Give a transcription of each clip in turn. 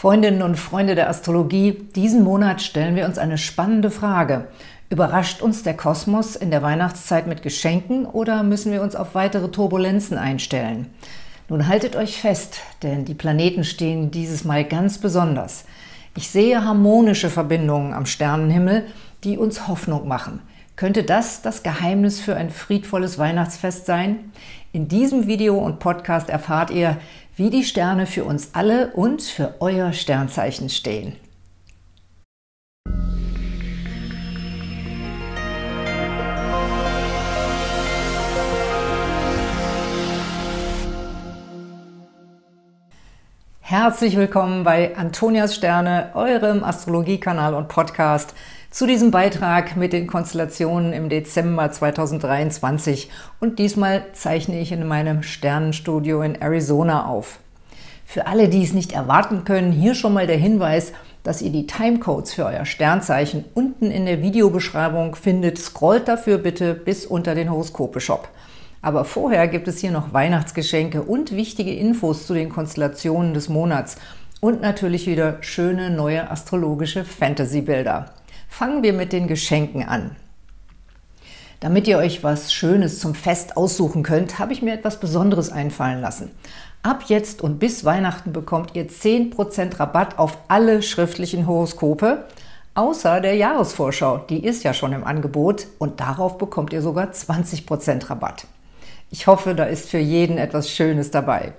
Freundinnen und Freunde der Astrologie, diesen Monat stellen wir uns eine spannende Frage. Überrascht uns der Kosmos in der Weihnachtszeit mit Geschenken oder müssen wir uns auf weitere Turbulenzen einstellen? Nun haltet euch fest, denn die Planeten stehen dieses Mal ganz besonders. Ich sehe harmonische Verbindungen am Sternenhimmel, die uns Hoffnung machen. Könnte das das Geheimnis für ein friedvolles Weihnachtsfest sein? In diesem Video und Podcast erfahrt ihr, wie die Sterne für uns alle und für euer Sternzeichen stehen. Herzlich willkommen bei Antonias Sterne, eurem Astrologiekanal und Podcast zu diesem Beitrag mit den Konstellationen im Dezember 2023 und diesmal zeichne ich in meinem Sternenstudio in Arizona auf. Für alle, die es nicht erwarten können, hier schon mal der Hinweis, dass ihr die Timecodes für euer Sternzeichen unten in der Videobeschreibung findet. Scrollt dafür bitte bis unter den Horoskope-Shop. Aber vorher gibt es hier noch Weihnachtsgeschenke und wichtige Infos zu den Konstellationen des Monats und natürlich wieder schöne neue astrologische Fantasy-Bilder. Fangen wir mit den Geschenken an. Damit ihr euch was Schönes zum Fest aussuchen könnt, habe ich mir etwas Besonderes einfallen lassen. Ab jetzt und bis Weihnachten bekommt ihr 10% Rabatt auf alle schriftlichen Horoskope, außer der Jahresvorschau. Die ist ja schon im Angebot und darauf bekommt ihr sogar 20% Rabatt. Ich hoffe, da ist für jeden etwas Schönes dabei.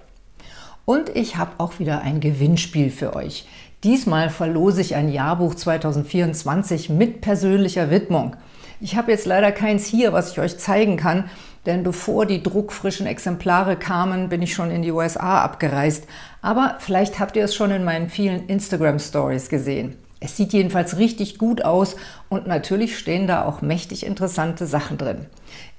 Und ich habe auch wieder ein Gewinnspiel für euch. Diesmal verlose ich ein Jahrbuch 2024 mit persönlicher Widmung. Ich habe jetzt leider keins hier, was ich euch zeigen kann, denn bevor die druckfrischen Exemplare kamen, bin ich schon in die USA abgereist. Aber vielleicht habt ihr es schon in meinen vielen Instagram-Stories gesehen. Es sieht jedenfalls richtig gut aus und natürlich stehen da auch mächtig interessante Sachen drin.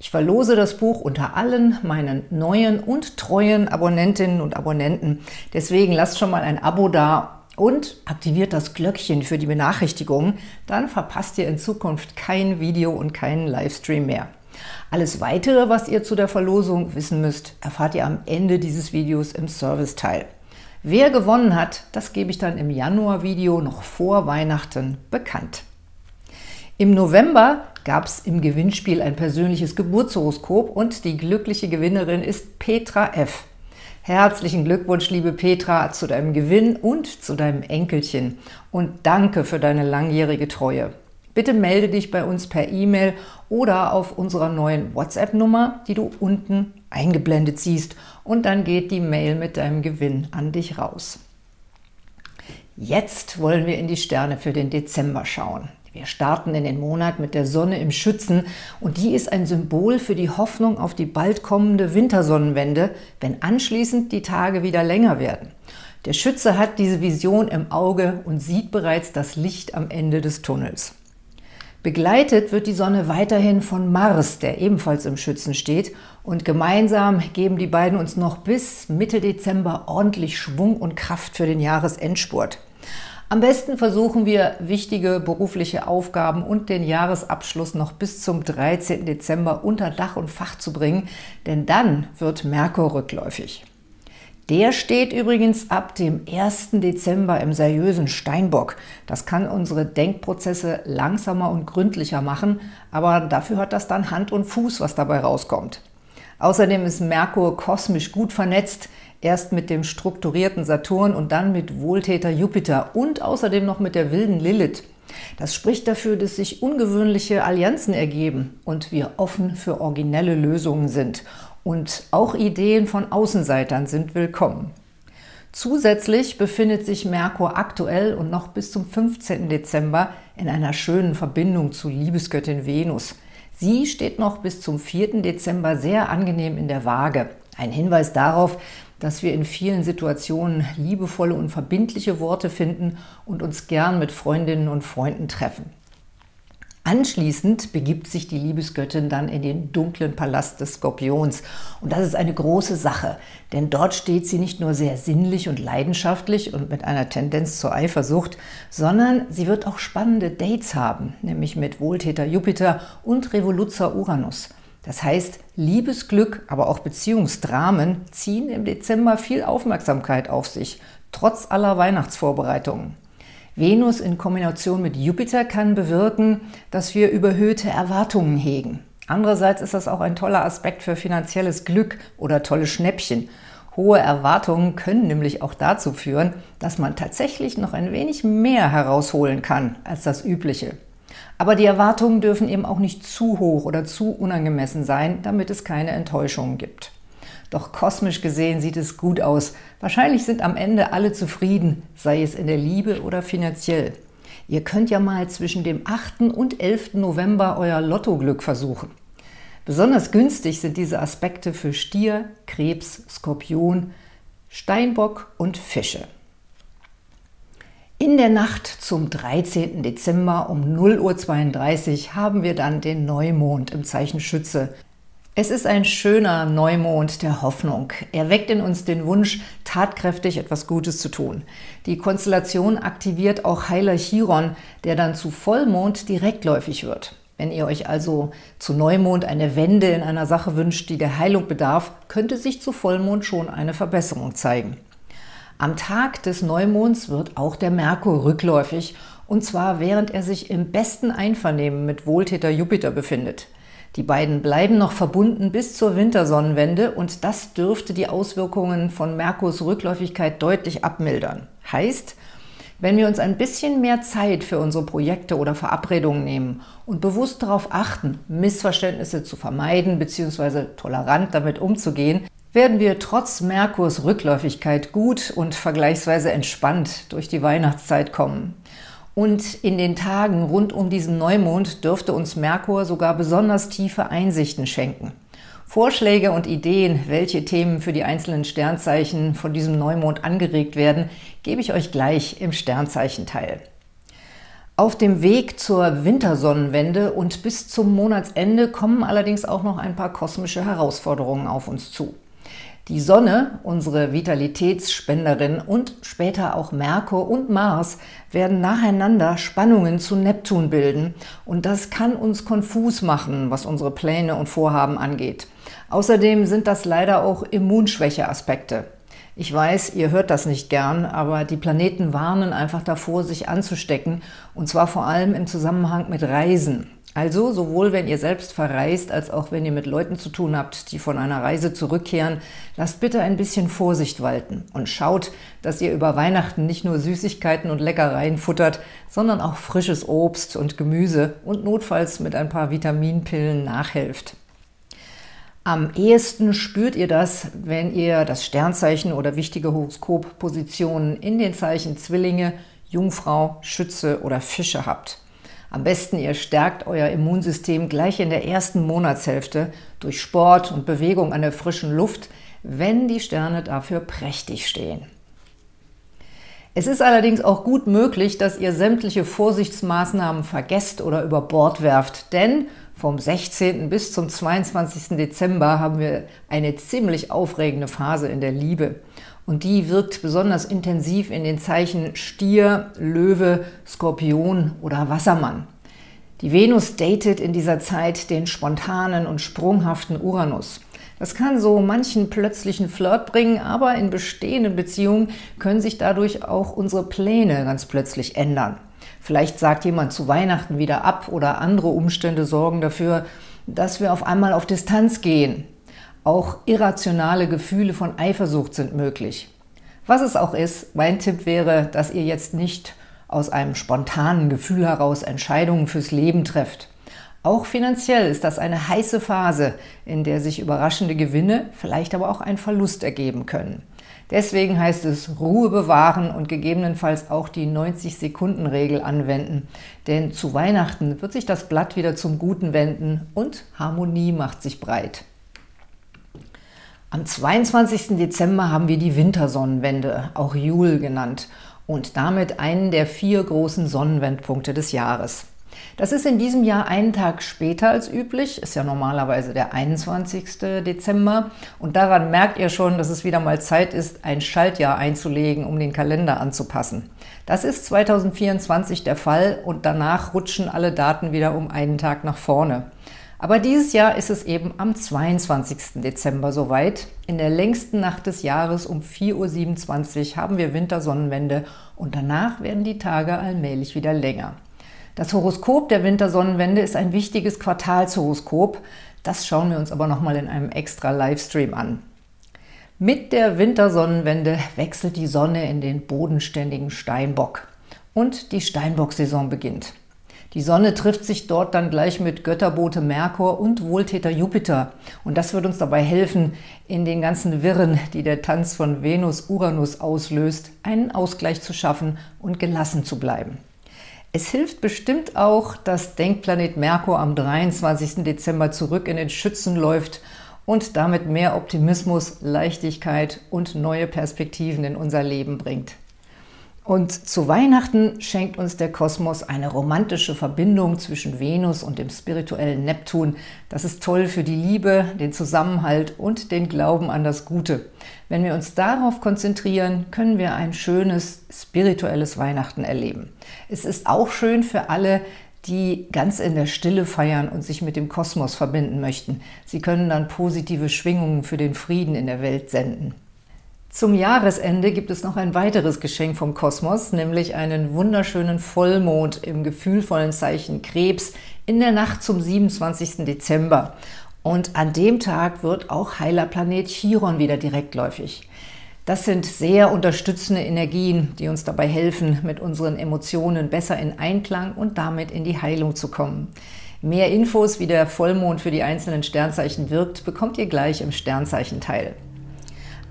Ich verlose das Buch unter allen meinen neuen und treuen Abonnentinnen und Abonnenten. Deswegen lasst schon mal ein Abo da und aktiviert das Glöckchen für die Benachrichtigungen. Dann verpasst ihr in Zukunft kein Video und keinen Livestream mehr. Alles Weitere, was ihr zu der Verlosung wissen müsst, erfahrt ihr am Ende dieses Videos im Serviceteil. Wer gewonnen hat, das gebe ich dann im Januar-Video noch vor Weihnachten bekannt. Im November gab es im Gewinnspiel ein persönliches Geburtshoroskop und die glückliche Gewinnerin ist Petra F. Herzlichen Glückwunsch, liebe Petra, zu deinem Gewinn und zu deinem Enkelchen. Und danke für deine langjährige Treue. Bitte melde dich bei uns per E-Mail oder auf unserer neuen WhatsApp-Nummer, die du unten eingeblendet siehst. Und dann geht die Mail mit deinem Gewinn an dich raus. Jetzt wollen wir in die Sterne für den Dezember schauen. Wir starten in den Monat mit der Sonne im Schützen und die ist ein Symbol für die Hoffnung auf die bald kommende Wintersonnenwende, wenn anschließend die Tage wieder länger werden. Der Schütze hat diese Vision im Auge und sieht bereits das Licht am Ende des Tunnels. Begleitet wird die Sonne weiterhin von Mars, der ebenfalls im Schützen steht, und gemeinsam geben die beiden uns noch bis Mitte Dezember ordentlich Schwung und Kraft für den Jahresendspurt. Am besten versuchen wir, wichtige berufliche Aufgaben und den Jahresabschluss noch bis zum 13. Dezember unter Dach und Fach zu bringen, denn dann wird Merkur rückläufig. Der steht übrigens ab dem 1. Dezember im seriösen Steinbock. Das kann unsere Denkprozesse langsamer und gründlicher machen, aber dafür hat das dann Hand und Fuß, was dabei rauskommt. Außerdem ist Merkur kosmisch gut vernetzt, erst mit dem strukturierten Saturn und dann mit Wohltäter Jupiter und außerdem noch mit der wilden Lilith. Das spricht dafür, dass sich ungewöhnliche Allianzen ergeben und wir offen für originelle Lösungen sind und auch Ideen von Außenseitern sind willkommen. Zusätzlich befindet sich Merkur aktuell und noch bis zum 15. Dezember in einer schönen Verbindung zu Liebesgöttin Venus. Sie steht noch bis zum 4. Dezember sehr angenehm in der Waage. Ein Hinweis darauf, dass wir in vielen Situationen liebevolle und verbindliche Worte finden und uns gern mit Freundinnen und Freunden treffen. Anschließend begibt sich die Liebesgöttin dann in den dunklen Palast des Skorpions. Und das ist eine große Sache, denn dort steht sie nicht nur sehr sinnlich und leidenschaftlich und mit einer Tendenz zur Eifersucht, sondern sie wird auch spannende Dates haben, nämlich mit Wohltäter Jupiter und Revoluzer Uranus. Das heißt, Liebesglück, aber auch Beziehungsdramen ziehen im Dezember viel Aufmerksamkeit auf sich. trotz aller Weihnachtsvorbereitungen. Venus in Kombination mit Jupiter kann bewirken, dass wir überhöhte Erwartungen hegen. Andererseits ist das auch ein toller Aspekt für finanzielles Glück oder tolle Schnäppchen. Hohe Erwartungen können nämlich auch dazu führen, dass man tatsächlich noch ein wenig mehr herausholen kann als das Übliche. Aber die Erwartungen dürfen eben auch nicht zu hoch oder zu unangemessen sein, damit es keine Enttäuschungen gibt. Doch kosmisch gesehen sieht es gut aus. Wahrscheinlich sind am Ende alle zufrieden, sei es in der Liebe oder finanziell. Ihr könnt ja mal zwischen dem 8. und 11. November euer Lottoglück versuchen. Besonders günstig sind diese Aspekte für Stier, Krebs, Skorpion, Steinbock und Fische. In der Nacht zum 13. Dezember um 0.32 Uhr haben wir dann den Neumond im Zeichen Schütze. Es ist ein schöner Neumond der Hoffnung. Er weckt in uns den Wunsch, tatkräftig etwas Gutes zu tun. Die Konstellation aktiviert auch Heiler Chiron, der dann zu Vollmond direktläufig wird. Wenn ihr euch also zu Neumond eine Wende in einer Sache wünscht, die der Heilung bedarf, könnte sich zu Vollmond schon eine Verbesserung zeigen. Am Tag des Neumonds wird auch der Merkur rückläufig, und zwar während er sich im besten Einvernehmen mit Wohltäter Jupiter befindet. Die beiden bleiben noch verbunden bis zur Wintersonnenwende und das dürfte die Auswirkungen von Merkurs Rückläufigkeit deutlich abmildern. Heißt, wenn wir uns ein bisschen mehr Zeit für unsere Projekte oder Verabredungen nehmen und bewusst darauf achten, Missverständnisse zu vermeiden bzw. tolerant damit umzugehen, werden wir trotz Merkurs Rückläufigkeit gut und vergleichsweise entspannt durch die Weihnachtszeit kommen. Und in den Tagen rund um diesen Neumond dürfte uns Merkur sogar besonders tiefe Einsichten schenken. Vorschläge und Ideen, welche Themen für die einzelnen Sternzeichen von diesem Neumond angeregt werden, gebe ich euch gleich im Sternzeichenteil. Auf dem Weg zur Wintersonnenwende und bis zum Monatsende kommen allerdings auch noch ein paar kosmische Herausforderungen auf uns zu. Die Sonne, unsere Vitalitätsspenderin und später auch Merkur und Mars werden nacheinander Spannungen zu Neptun bilden und das kann uns konfus machen, was unsere Pläne und Vorhaben angeht. Außerdem sind das leider auch Immunschwäche-Aspekte. Ich weiß, ihr hört das nicht gern, aber die Planeten warnen einfach davor, sich anzustecken, und zwar vor allem im Zusammenhang mit Reisen. Also sowohl wenn ihr selbst verreist, als auch wenn ihr mit Leuten zu tun habt, die von einer Reise zurückkehren, lasst bitte ein bisschen Vorsicht walten und schaut, dass ihr über Weihnachten nicht nur Süßigkeiten und Leckereien futtert, sondern auch frisches Obst und Gemüse und notfalls mit ein paar Vitaminpillen nachhelft. Am ehesten spürt ihr das, wenn ihr das Sternzeichen oder wichtige Horoskoppositionen in den Zeichen Zwillinge, Jungfrau, Schütze oder Fische habt. Am besten ihr stärkt euer Immunsystem gleich in der ersten Monatshälfte durch Sport und Bewegung an der frischen Luft, wenn die Sterne dafür prächtig stehen. Es ist allerdings auch gut möglich, dass ihr sämtliche Vorsichtsmaßnahmen vergesst oder über Bord werft, denn vom 16. bis zum 22. Dezember haben wir eine ziemlich aufregende Phase in der Liebe. Und die wirkt besonders intensiv in den Zeichen Stier, Löwe, Skorpion oder Wassermann. Die Venus datet in dieser Zeit den spontanen und sprunghaften Uranus. Das kann so manchen plötzlichen Flirt bringen, aber in bestehenden Beziehungen können sich dadurch auch unsere Pläne ganz plötzlich ändern. Vielleicht sagt jemand zu Weihnachten wieder ab oder andere Umstände sorgen dafür, dass wir auf einmal auf Distanz gehen. Auch irrationale Gefühle von Eifersucht sind möglich. Was es auch ist, mein Tipp wäre, dass ihr jetzt nicht aus einem spontanen Gefühl heraus Entscheidungen fürs Leben trefft. Auch finanziell ist das eine heiße Phase, in der sich überraschende Gewinne, vielleicht aber auch ein Verlust ergeben können. Deswegen heißt es Ruhe bewahren und gegebenenfalls auch die 90-Sekunden-Regel anwenden. Denn zu Weihnachten wird sich das Blatt wieder zum Guten wenden und Harmonie macht sich breit. Am 22. Dezember haben wir die Wintersonnenwende, auch Jul genannt, und damit einen der vier großen Sonnenwendpunkte des Jahres. Das ist in diesem Jahr einen Tag später als üblich, ist ja normalerweise der 21. Dezember. Und daran merkt ihr schon, dass es wieder mal Zeit ist, ein Schaltjahr einzulegen, um den Kalender anzupassen. Das ist 2024 der Fall und danach rutschen alle Daten wieder um einen Tag nach vorne. Aber dieses Jahr ist es eben am 22. Dezember soweit. In der längsten Nacht des Jahres um 4.27 Uhr haben wir Wintersonnenwende und danach werden die Tage allmählich wieder länger. Das Horoskop der Wintersonnenwende ist ein wichtiges Quartalshoroskop. Das schauen wir uns aber nochmal in einem extra Livestream an. Mit der Wintersonnenwende wechselt die Sonne in den bodenständigen Steinbock und die Steinbock-Saison beginnt. Die Sonne trifft sich dort dann gleich mit Götterbote Merkur und Wohltäter Jupiter. Und das wird uns dabei helfen, in den ganzen Wirren, die der Tanz von Venus-Uranus auslöst, einen Ausgleich zu schaffen und gelassen zu bleiben. Es hilft bestimmt auch, dass Denkplanet Merkur am 23. Dezember zurück in den Schützen läuft und damit mehr Optimismus, Leichtigkeit und neue Perspektiven in unser Leben bringt. Und zu Weihnachten schenkt uns der Kosmos eine romantische Verbindung zwischen Venus und dem spirituellen Neptun. Das ist toll für die Liebe, den Zusammenhalt und den Glauben an das Gute. Wenn wir uns darauf konzentrieren, können wir ein schönes spirituelles Weihnachten erleben. Es ist auch schön für alle, die ganz in der Stille feiern und sich mit dem Kosmos verbinden möchten. Sie können dann positive Schwingungen für den Frieden in der Welt senden. Zum Jahresende gibt es noch ein weiteres Geschenk vom Kosmos, nämlich einen wunderschönen Vollmond im gefühlvollen Zeichen Krebs in der Nacht zum 27. Dezember. Und an dem Tag wird auch heiler Planet Chiron wieder direktläufig. Das sind sehr unterstützende Energien, die uns dabei helfen, mit unseren Emotionen besser in Einklang und damit in die Heilung zu kommen. Mehr Infos, wie der Vollmond für die einzelnen Sternzeichen wirkt, bekommt ihr gleich im Sternzeichenteil.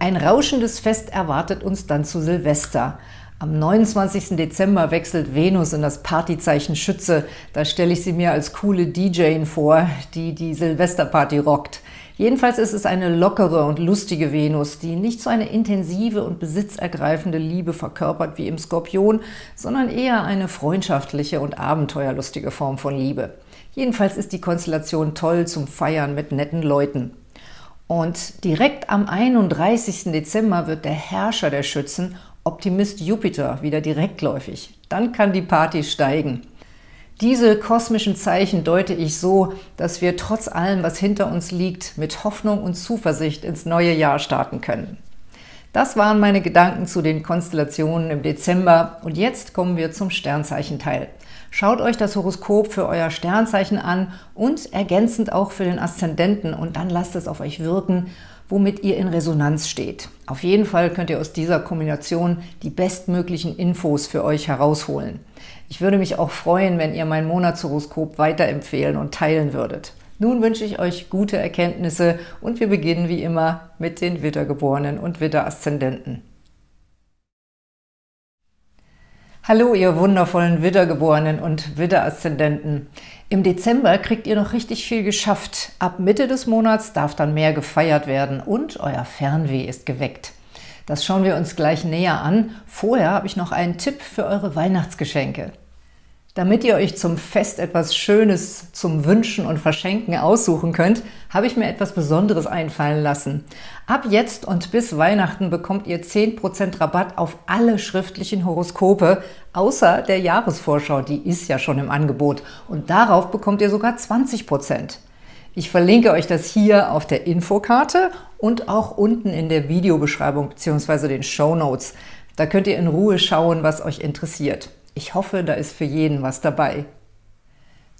Ein rauschendes Fest erwartet uns dann zu Silvester. Am 29. Dezember wechselt Venus in das Partyzeichen Schütze. Da stelle ich sie mir als coole DJ vor, die die Silvesterparty rockt. Jedenfalls ist es eine lockere und lustige Venus, die nicht so eine intensive und besitzergreifende Liebe verkörpert wie im Skorpion, sondern eher eine freundschaftliche und abenteuerlustige Form von Liebe. Jedenfalls ist die Konstellation toll zum Feiern mit netten Leuten. Und direkt am 31. Dezember wird der Herrscher der Schützen, Optimist Jupiter, wieder direktläufig. Dann kann die Party steigen. Diese kosmischen Zeichen deute ich so, dass wir trotz allem, was hinter uns liegt, mit Hoffnung und Zuversicht ins neue Jahr starten können. Das waren meine Gedanken zu den Konstellationen im Dezember und jetzt kommen wir zum Sternzeichenteil. Schaut euch das Horoskop für euer Sternzeichen an und ergänzend auch für den Aszendenten und dann lasst es auf euch wirken, womit ihr in Resonanz steht. Auf jeden Fall könnt ihr aus dieser Kombination die bestmöglichen Infos für euch herausholen. Ich würde mich auch freuen, wenn ihr mein Monatshoroskop weiterempfehlen und teilen würdet. Nun wünsche ich euch gute Erkenntnisse und wir beginnen wie immer mit den Wittergeborenen und Widderaszendenten. Hallo, ihr wundervollen Widdergeborenen und Widderaszendenten. Im Dezember kriegt ihr noch richtig viel geschafft. Ab Mitte des Monats darf dann mehr gefeiert werden und euer Fernweh ist geweckt. Das schauen wir uns gleich näher an. Vorher habe ich noch einen Tipp für eure Weihnachtsgeschenke. Damit ihr euch zum Fest etwas Schönes zum Wünschen und Verschenken aussuchen könnt, habe ich mir etwas Besonderes einfallen lassen. Ab jetzt und bis Weihnachten bekommt ihr 10% Rabatt auf alle schriftlichen Horoskope, außer der Jahresvorschau, die ist ja schon im Angebot. Und darauf bekommt ihr sogar 20%. Ich verlinke euch das hier auf der Infokarte und auch unten in der Videobeschreibung bzw. den Show Notes. Da könnt ihr in Ruhe schauen, was euch interessiert. Ich hoffe, da ist für jeden was dabei.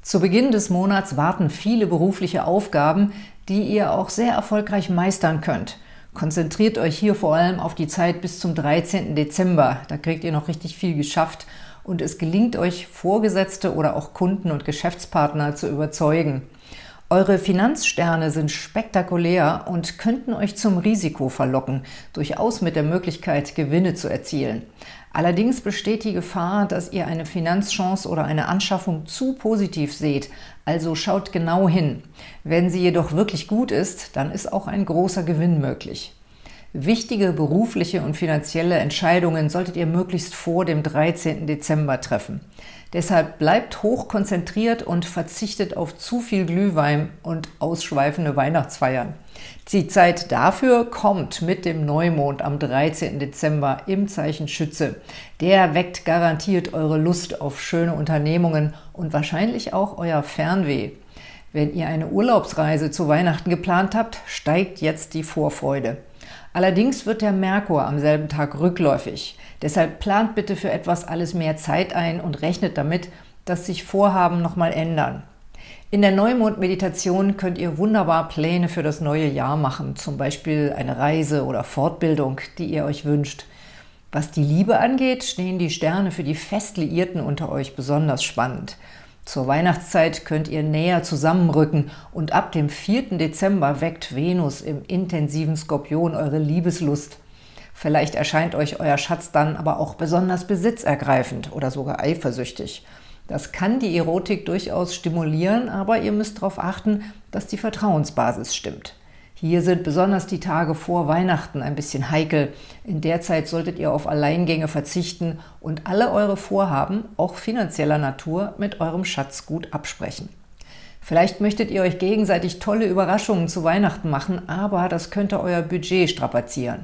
Zu Beginn des Monats warten viele berufliche Aufgaben, die ihr auch sehr erfolgreich meistern könnt. Konzentriert euch hier vor allem auf die Zeit bis zum 13. Dezember. Da kriegt ihr noch richtig viel geschafft und es gelingt euch, Vorgesetzte oder auch Kunden und Geschäftspartner zu überzeugen. Eure Finanzsterne sind spektakulär und könnten euch zum Risiko verlocken, durchaus mit der Möglichkeit, Gewinne zu erzielen. Allerdings besteht die Gefahr, dass ihr eine Finanzchance oder eine Anschaffung zu positiv seht, also schaut genau hin. Wenn sie jedoch wirklich gut ist, dann ist auch ein großer Gewinn möglich. Wichtige berufliche und finanzielle Entscheidungen solltet ihr möglichst vor dem 13. Dezember treffen. Deshalb bleibt hoch konzentriert und verzichtet auf zu viel Glühwein und ausschweifende Weihnachtsfeiern. Die Zeit dafür kommt mit dem Neumond am 13. Dezember im Zeichen Schütze. Der weckt garantiert eure Lust auf schöne Unternehmungen und wahrscheinlich auch euer Fernweh. Wenn ihr eine Urlaubsreise zu Weihnachten geplant habt, steigt jetzt die Vorfreude. Allerdings wird der Merkur am selben Tag rückläufig. Deshalb plant bitte für etwas alles mehr Zeit ein und rechnet damit, dass sich Vorhaben nochmal ändern. In der Neumond-Meditation könnt ihr wunderbar Pläne für das neue Jahr machen, zum Beispiel eine Reise oder Fortbildung, die ihr euch wünscht. Was die Liebe angeht, stehen die Sterne für die Festliierten unter euch besonders spannend. Zur Weihnachtszeit könnt ihr näher zusammenrücken und ab dem 4. Dezember weckt Venus im intensiven Skorpion eure Liebeslust. Vielleicht erscheint euch euer Schatz dann aber auch besonders besitzergreifend oder sogar eifersüchtig. Das kann die Erotik durchaus stimulieren, aber ihr müsst darauf achten, dass die Vertrauensbasis stimmt. Hier sind besonders die Tage vor Weihnachten ein bisschen heikel. In der Zeit solltet ihr auf Alleingänge verzichten und alle eure Vorhaben, auch finanzieller Natur, mit eurem Schatz gut absprechen. Vielleicht möchtet ihr euch gegenseitig tolle Überraschungen zu Weihnachten machen, aber das könnte euer Budget strapazieren.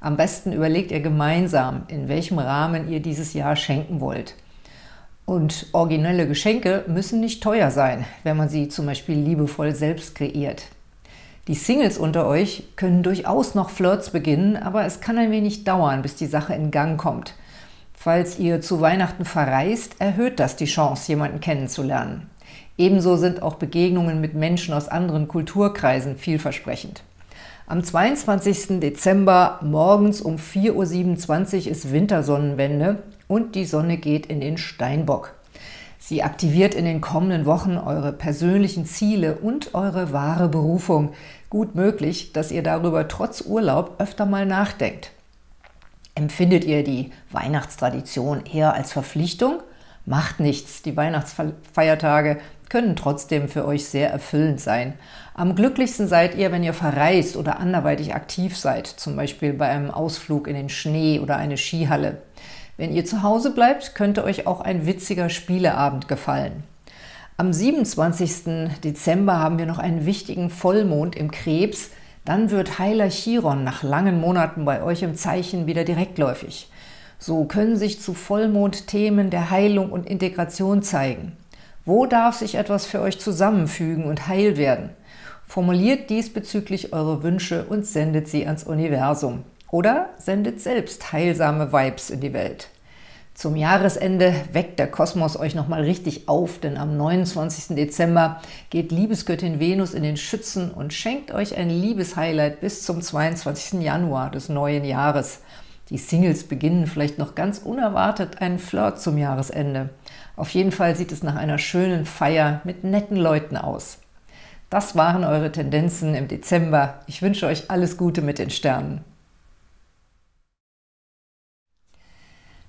Am besten überlegt ihr gemeinsam, in welchem Rahmen ihr dieses Jahr schenken wollt. Und originelle Geschenke müssen nicht teuer sein, wenn man sie zum Beispiel liebevoll selbst kreiert. Die Singles unter euch können durchaus noch Flirts beginnen, aber es kann ein wenig dauern, bis die Sache in Gang kommt. Falls ihr zu Weihnachten verreist, erhöht das die Chance, jemanden kennenzulernen. Ebenso sind auch Begegnungen mit Menschen aus anderen Kulturkreisen vielversprechend. Am 22. Dezember morgens um 4.27 Uhr ist Wintersonnenwende und die Sonne geht in den Steinbock. Sie aktiviert in den kommenden Wochen eure persönlichen Ziele und eure wahre Berufung. Gut möglich, dass ihr darüber trotz Urlaub öfter mal nachdenkt. Empfindet ihr die Weihnachtstradition eher als Verpflichtung? Macht nichts, die Weihnachtsfeiertage können trotzdem für euch sehr erfüllend sein. Am glücklichsten seid ihr, wenn ihr verreist oder anderweitig aktiv seid, zum Beispiel bei einem Ausflug in den Schnee oder eine Skihalle. Wenn ihr zu Hause bleibt, könnte euch auch ein witziger Spieleabend gefallen. Am 27. Dezember haben wir noch einen wichtigen Vollmond im Krebs. Dann wird heiler Chiron nach langen Monaten bei euch im Zeichen wieder direktläufig. So können sich zu Vollmond Themen der Heilung und Integration zeigen. Wo darf sich etwas für euch zusammenfügen und heil werden? Formuliert diesbezüglich eure Wünsche und sendet sie ans Universum. Oder sendet selbst heilsame Vibes in die Welt. Zum Jahresende weckt der Kosmos euch nochmal richtig auf, denn am 29. Dezember geht Liebesgöttin Venus in den Schützen und schenkt euch ein Liebeshighlight bis zum 22. Januar des neuen Jahres. Die Singles beginnen vielleicht noch ganz unerwartet einen Flirt zum Jahresende. Auf jeden Fall sieht es nach einer schönen Feier mit netten Leuten aus. Das waren eure Tendenzen im Dezember. Ich wünsche euch alles Gute mit den Sternen.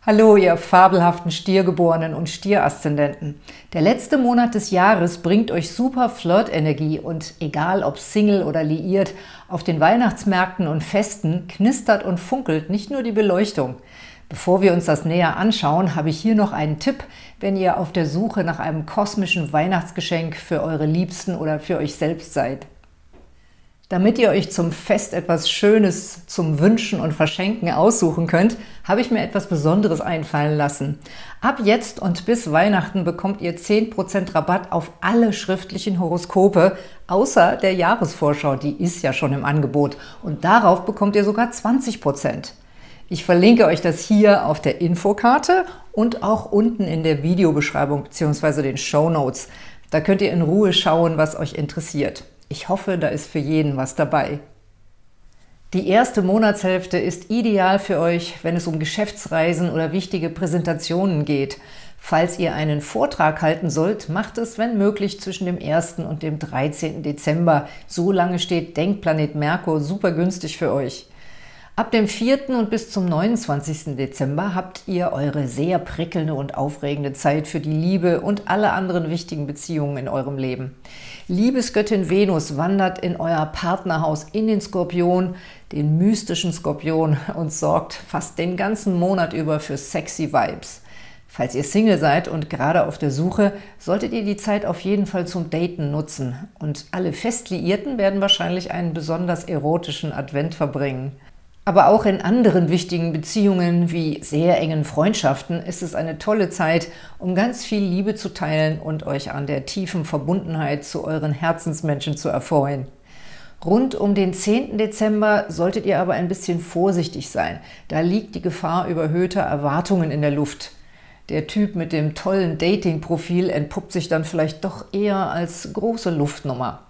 Hallo, ihr fabelhaften Stiergeborenen und Stieraszendenten. Der letzte Monat des Jahres bringt euch super Flirt-Energie und egal ob Single oder liiert, auf den Weihnachtsmärkten und Festen knistert und funkelt nicht nur die Beleuchtung. Bevor wir uns das näher anschauen, habe ich hier noch einen Tipp, wenn ihr auf der Suche nach einem kosmischen Weihnachtsgeschenk für eure Liebsten oder für euch selbst seid. Damit ihr euch zum Fest etwas Schönes zum Wünschen und Verschenken aussuchen könnt, habe ich mir etwas Besonderes einfallen lassen. Ab jetzt und bis Weihnachten bekommt ihr 10% Rabatt auf alle schriftlichen Horoskope, außer der Jahresvorschau, die ist ja schon im Angebot. Und darauf bekommt ihr sogar 20%. Ich verlinke euch das hier auf der Infokarte und auch unten in der Videobeschreibung bzw. den Show Notes. Da könnt ihr in Ruhe schauen, was euch interessiert. Ich hoffe, da ist für jeden was dabei. Die erste Monatshälfte ist ideal für euch, wenn es um Geschäftsreisen oder wichtige Präsentationen geht. Falls ihr einen Vortrag halten sollt, macht es, wenn möglich, zwischen dem 1. und dem 13. Dezember. So lange steht Denkplanet Merkur super günstig für euch. Ab dem 4. und bis zum 29. Dezember habt ihr eure sehr prickelnde und aufregende Zeit für die Liebe und alle anderen wichtigen Beziehungen in eurem Leben. Liebesgöttin Venus wandert in euer Partnerhaus in den Skorpion, den mystischen Skorpion, und sorgt fast den ganzen Monat über für sexy Vibes. Falls ihr Single seid und gerade auf der Suche, solltet ihr die Zeit auf jeden Fall zum Daten nutzen. Und alle Festliierten werden wahrscheinlich einen besonders erotischen Advent verbringen. Aber auch in anderen wichtigen Beziehungen wie sehr engen Freundschaften ist es eine tolle Zeit, um ganz viel Liebe zu teilen und euch an der tiefen Verbundenheit zu euren Herzensmenschen zu erfreuen. Rund um den 10. Dezember solltet ihr aber ein bisschen vorsichtig sein. Da liegt die Gefahr überhöhter Erwartungen in der Luft. Der Typ mit dem tollen Dating-Profil entpuppt sich dann vielleicht doch eher als große Luftnummer.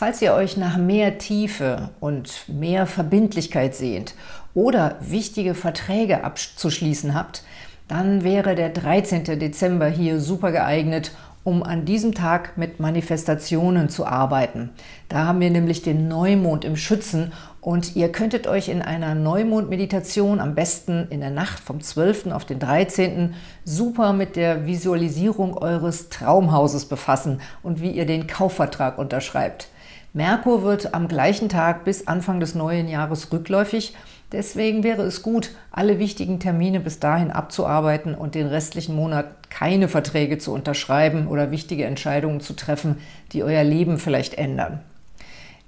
Falls ihr euch nach mehr Tiefe und mehr Verbindlichkeit sehnt oder wichtige Verträge abzuschließen habt, dann wäre der 13. Dezember hier super geeignet, um an diesem Tag mit Manifestationen zu arbeiten. Da haben wir nämlich den Neumond im Schützen und ihr könntet euch in einer Neumond-Meditation am besten in der Nacht vom 12. auf den 13. super mit der Visualisierung eures Traumhauses befassen und wie ihr den Kaufvertrag unterschreibt. Merkur wird am gleichen Tag bis Anfang des neuen Jahres rückläufig Deswegen wäre es gut, alle wichtigen Termine bis dahin abzuarbeiten und den restlichen Monat keine Verträge zu unterschreiben oder wichtige Entscheidungen zu treffen, die euer Leben vielleicht ändern.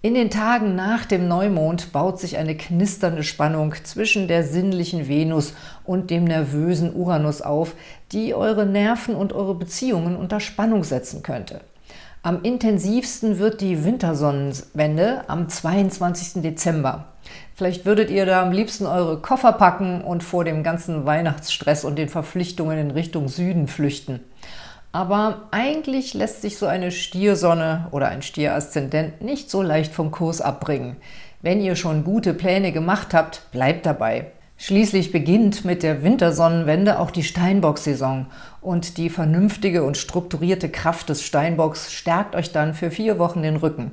In den Tagen nach dem Neumond baut sich eine knisternde Spannung zwischen der sinnlichen Venus und dem nervösen Uranus auf, die eure Nerven und eure Beziehungen unter Spannung setzen könnte. Am intensivsten wird die Wintersonnenwende am 22. Dezember. Vielleicht würdet ihr da am liebsten eure Koffer packen und vor dem ganzen Weihnachtsstress und den Verpflichtungen in Richtung Süden flüchten. Aber eigentlich lässt sich so eine Stiersonne oder ein Stieraszendent nicht so leicht vom Kurs abbringen. Wenn ihr schon gute Pläne gemacht habt, bleibt dabei. Schließlich beginnt mit der Wintersonnenwende auch die Steinbock-Saison und die vernünftige und strukturierte Kraft des Steinbocks stärkt euch dann für vier Wochen den Rücken.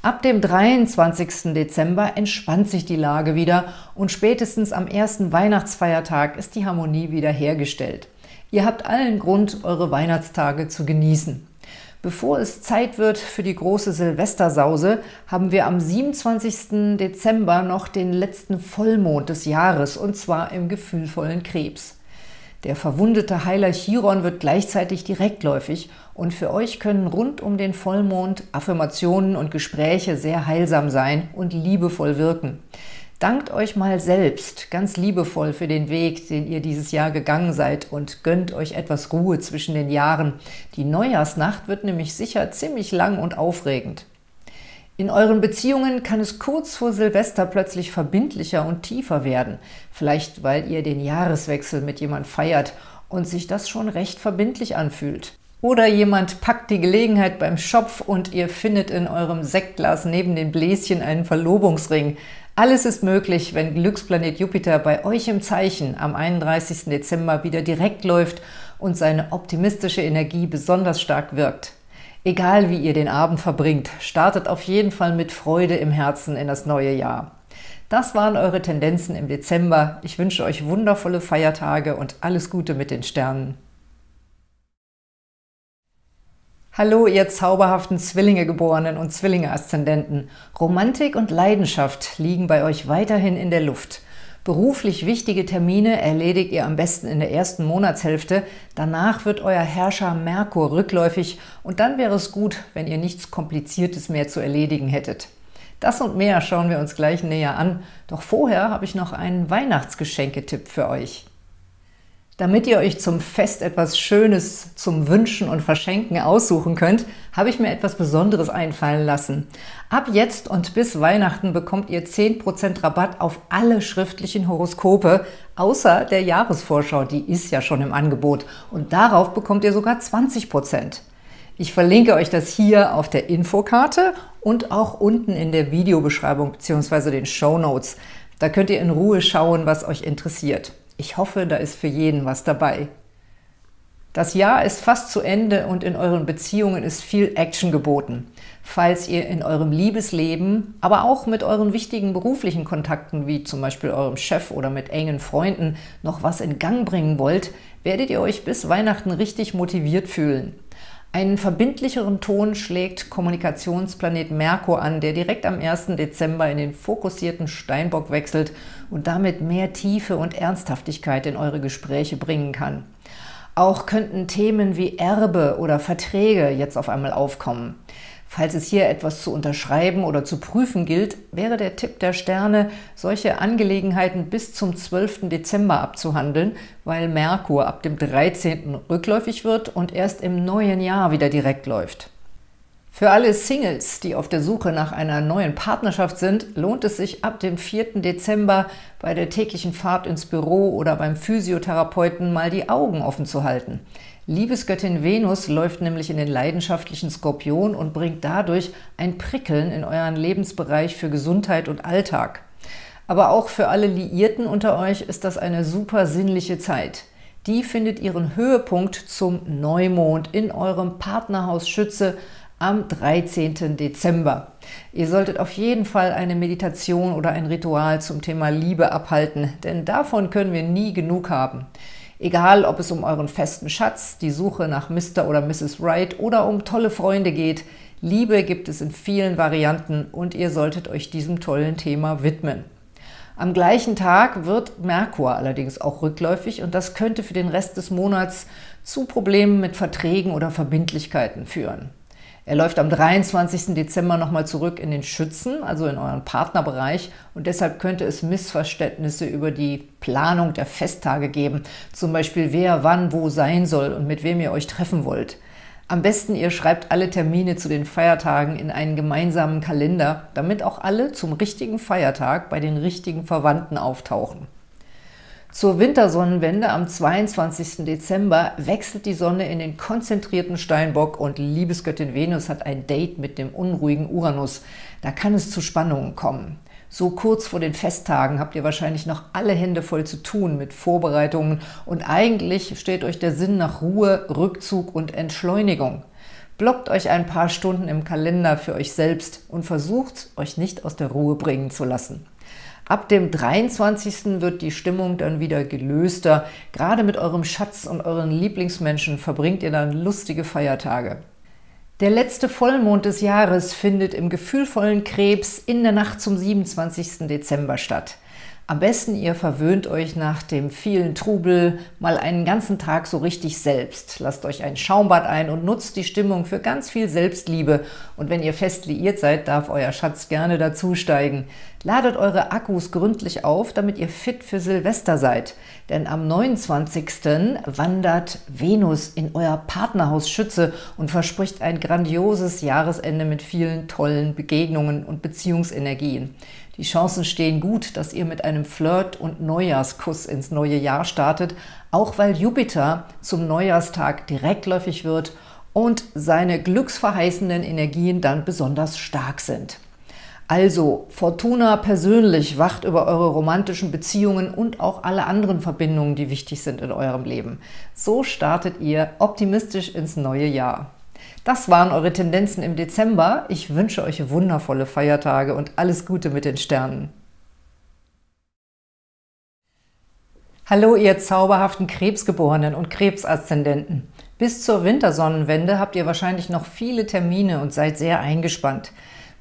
Ab dem 23. Dezember entspannt sich die Lage wieder und spätestens am ersten Weihnachtsfeiertag ist die Harmonie wiederhergestellt. Ihr habt allen Grund, eure Weihnachtstage zu genießen. Bevor es Zeit wird für die große Silvestersause, haben wir am 27. Dezember noch den letzten Vollmond des Jahres, und zwar im gefühlvollen Krebs. Der verwundete Heiler Chiron wird gleichzeitig direktläufig und für euch können rund um den Vollmond Affirmationen und Gespräche sehr heilsam sein und liebevoll wirken. Dankt euch mal selbst ganz liebevoll für den Weg, den ihr dieses Jahr gegangen seid und gönnt euch etwas Ruhe zwischen den Jahren. Die Neujahrsnacht wird nämlich sicher ziemlich lang und aufregend. In euren Beziehungen kann es kurz vor Silvester plötzlich verbindlicher und tiefer werden. Vielleicht, weil ihr den Jahreswechsel mit jemand feiert und sich das schon recht verbindlich anfühlt. Oder jemand packt die Gelegenheit beim Schopf und ihr findet in eurem Sektglas neben den Bläschen einen Verlobungsring. Alles ist möglich, wenn Glücksplanet Jupiter bei euch im Zeichen am 31. Dezember wieder direkt läuft und seine optimistische Energie besonders stark wirkt. Egal wie ihr den Abend verbringt, startet auf jeden Fall mit Freude im Herzen in das neue Jahr. Das waren eure Tendenzen im Dezember. Ich wünsche euch wundervolle Feiertage und alles Gute mit den Sternen. Hallo, ihr zauberhaften Zwillinge-Geborenen und Zwillinge-Aszendenten. Romantik und Leidenschaft liegen bei euch weiterhin in der Luft. Beruflich wichtige Termine erledigt ihr am besten in der ersten Monatshälfte. Danach wird euer Herrscher Merkur rückläufig und dann wäre es gut, wenn ihr nichts Kompliziertes mehr zu erledigen hättet. Das und mehr schauen wir uns gleich näher an. Doch vorher habe ich noch einen Weihnachtsgeschenketipp für euch. Damit ihr euch zum Fest etwas Schönes zum Wünschen und Verschenken aussuchen könnt, habe ich mir etwas Besonderes einfallen lassen. Ab jetzt und bis Weihnachten bekommt ihr 10% Rabatt auf alle schriftlichen Horoskope, außer der Jahresvorschau, die ist ja schon im Angebot. Und darauf bekommt ihr sogar 20%. Ich verlinke euch das hier auf der Infokarte und auch unten in der Videobeschreibung bzw. den Show Notes. Da könnt ihr in Ruhe schauen, was euch interessiert. Ich hoffe, da ist für jeden was dabei. Das Jahr ist fast zu Ende und in euren Beziehungen ist viel Action geboten. Falls ihr in eurem Liebesleben, aber auch mit euren wichtigen beruflichen Kontakten, wie zum Beispiel eurem Chef oder mit engen Freunden, noch was in Gang bringen wollt, werdet ihr euch bis Weihnachten richtig motiviert fühlen. Einen verbindlicheren Ton schlägt Kommunikationsplanet Merkur an, der direkt am 1. Dezember in den fokussierten Steinbock wechselt und damit mehr Tiefe und Ernsthaftigkeit in eure Gespräche bringen kann. Auch könnten Themen wie Erbe oder Verträge jetzt auf einmal aufkommen. Falls es hier etwas zu unterschreiben oder zu prüfen gilt, wäre der Tipp der Sterne, solche Angelegenheiten bis zum 12. Dezember abzuhandeln, weil Merkur ab dem 13. rückläufig wird und erst im neuen Jahr wieder direkt läuft. Für alle Singles, die auf der Suche nach einer neuen Partnerschaft sind, lohnt es sich ab dem 4. Dezember bei der täglichen Fahrt ins Büro oder beim Physiotherapeuten mal die Augen offen zu halten. Liebesgöttin Venus läuft nämlich in den leidenschaftlichen Skorpion und bringt dadurch ein Prickeln in euren Lebensbereich für Gesundheit und Alltag. Aber auch für alle Liierten unter euch ist das eine super sinnliche Zeit. Die findet ihren Höhepunkt zum Neumond in eurem Partnerhaus Schütze am 13. Dezember. Ihr solltet auf jeden Fall eine Meditation oder ein Ritual zum Thema Liebe abhalten, denn davon können wir nie genug haben. Egal, ob es um euren festen Schatz, die Suche nach Mr. oder Mrs. Wright oder um tolle Freunde geht, Liebe gibt es in vielen Varianten und ihr solltet euch diesem tollen Thema widmen. Am gleichen Tag wird Merkur allerdings auch rückläufig und das könnte für den Rest des Monats zu Problemen mit Verträgen oder Verbindlichkeiten führen. Er läuft am 23. Dezember nochmal zurück in den Schützen, also in euren Partnerbereich und deshalb könnte es Missverständnisse über die Planung der Festtage geben, zum Beispiel wer wann wo sein soll und mit wem ihr euch treffen wollt. Am besten ihr schreibt alle Termine zu den Feiertagen in einen gemeinsamen Kalender, damit auch alle zum richtigen Feiertag bei den richtigen Verwandten auftauchen. Zur Wintersonnenwende am 22. Dezember wechselt die Sonne in den konzentrierten Steinbock und Liebesgöttin Venus hat ein Date mit dem unruhigen Uranus. Da kann es zu Spannungen kommen. So kurz vor den Festtagen habt ihr wahrscheinlich noch alle Hände voll zu tun mit Vorbereitungen und eigentlich steht euch der Sinn nach Ruhe, Rückzug und Entschleunigung. Blockt euch ein paar Stunden im Kalender für euch selbst und versucht, euch nicht aus der Ruhe bringen zu lassen. Ab dem 23. wird die Stimmung dann wieder gelöster. Gerade mit eurem Schatz und euren Lieblingsmenschen verbringt ihr dann lustige Feiertage. Der letzte Vollmond des Jahres findet im gefühlvollen Krebs in der Nacht zum 27. Dezember statt. Am besten ihr verwöhnt euch nach dem vielen Trubel mal einen ganzen Tag so richtig selbst. Lasst euch ein Schaumbad ein und nutzt die Stimmung für ganz viel Selbstliebe. Und wenn ihr fest liiert seid, darf euer Schatz gerne dazusteigen. Ladet eure Akkus gründlich auf, damit ihr fit für Silvester seid. Denn am 29. wandert Venus in euer Partnerhaus Schütze und verspricht ein grandioses Jahresende mit vielen tollen Begegnungen und Beziehungsenergien. Die Chancen stehen gut, dass ihr mit einem Flirt- und Neujahrskuss ins neue Jahr startet, auch weil Jupiter zum Neujahrstag direktläufig wird und seine glücksverheißenden Energien dann besonders stark sind. Also, Fortuna persönlich wacht über eure romantischen Beziehungen und auch alle anderen Verbindungen, die wichtig sind in eurem Leben. So startet ihr optimistisch ins neue Jahr. Das waren eure Tendenzen im Dezember. Ich wünsche euch wundervolle Feiertage und alles Gute mit den Sternen. Hallo, ihr zauberhaften Krebsgeborenen und Krebsaszendenten. Bis zur Wintersonnenwende habt ihr wahrscheinlich noch viele Termine und seid sehr eingespannt.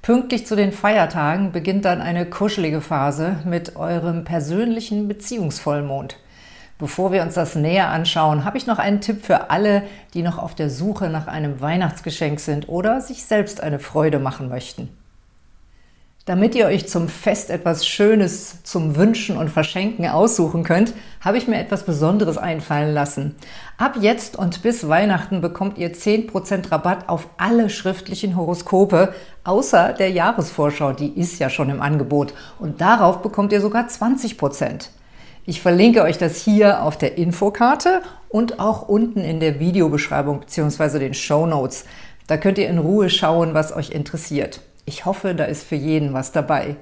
Pünktlich zu den Feiertagen beginnt dann eine kuschelige Phase mit eurem persönlichen Beziehungsvollmond. Bevor wir uns das näher anschauen, habe ich noch einen Tipp für alle, die noch auf der Suche nach einem Weihnachtsgeschenk sind oder sich selbst eine Freude machen möchten. Damit ihr euch zum Fest etwas Schönes zum Wünschen und Verschenken aussuchen könnt, habe ich mir etwas Besonderes einfallen lassen. Ab jetzt und bis Weihnachten bekommt ihr 10% Rabatt auf alle schriftlichen Horoskope, außer der Jahresvorschau, die ist ja schon im Angebot. Und darauf bekommt ihr sogar 20%. Ich verlinke euch das hier auf der Infokarte und auch unten in der Videobeschreibung bzw. den Show Notes. Da könnt ihr in Ruhe schauen, was euch interessiert. Ich hoffe, da ist für jeden was dabei.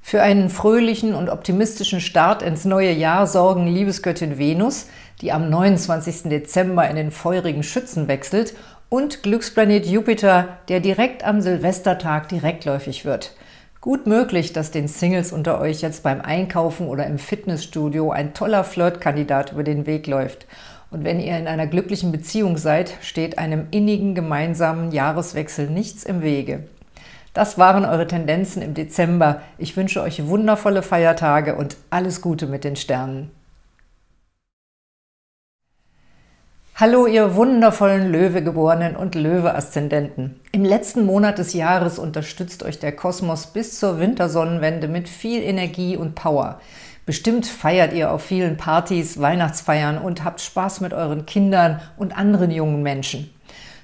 Für einen fröhlichen und optimistischen Start ins neue Jahr sorgen Liebesgöttin Venus, die am 29. Dezember in den feurigen Schützen wechselt, und Glücksplanet Jupiter, der direkt am Silvestertag direktläufig wird. Gut möglich, dass den Singles unter euch jetzt beim Einkaufen oder im Fitnessstudio ein toller Flirtkandidat über den Weg läuft. Und wenn ihr in einer glücklichen Beziehung seid, steht einem innigen gemeinsamen Jahreswechsel nichts im Wege. Das waren eure Tendenzen im Dezember. Ich wünsche euch wundervolle Feiertage und alles Gute mit den Sternen. Hallo, ihr wundervollen Löwegeborenen und Löwe-Aszendenten. Im letzten Monat des Jahres unterstützt euch der Kosmos bis zur Wintersonnenwende mit viel Energie und Power. Bestimmt feiert ihr auf vielen Partys, Weihnachtsfeiern und habt Spaß mit euren Kindern und anderen jungen Menschen.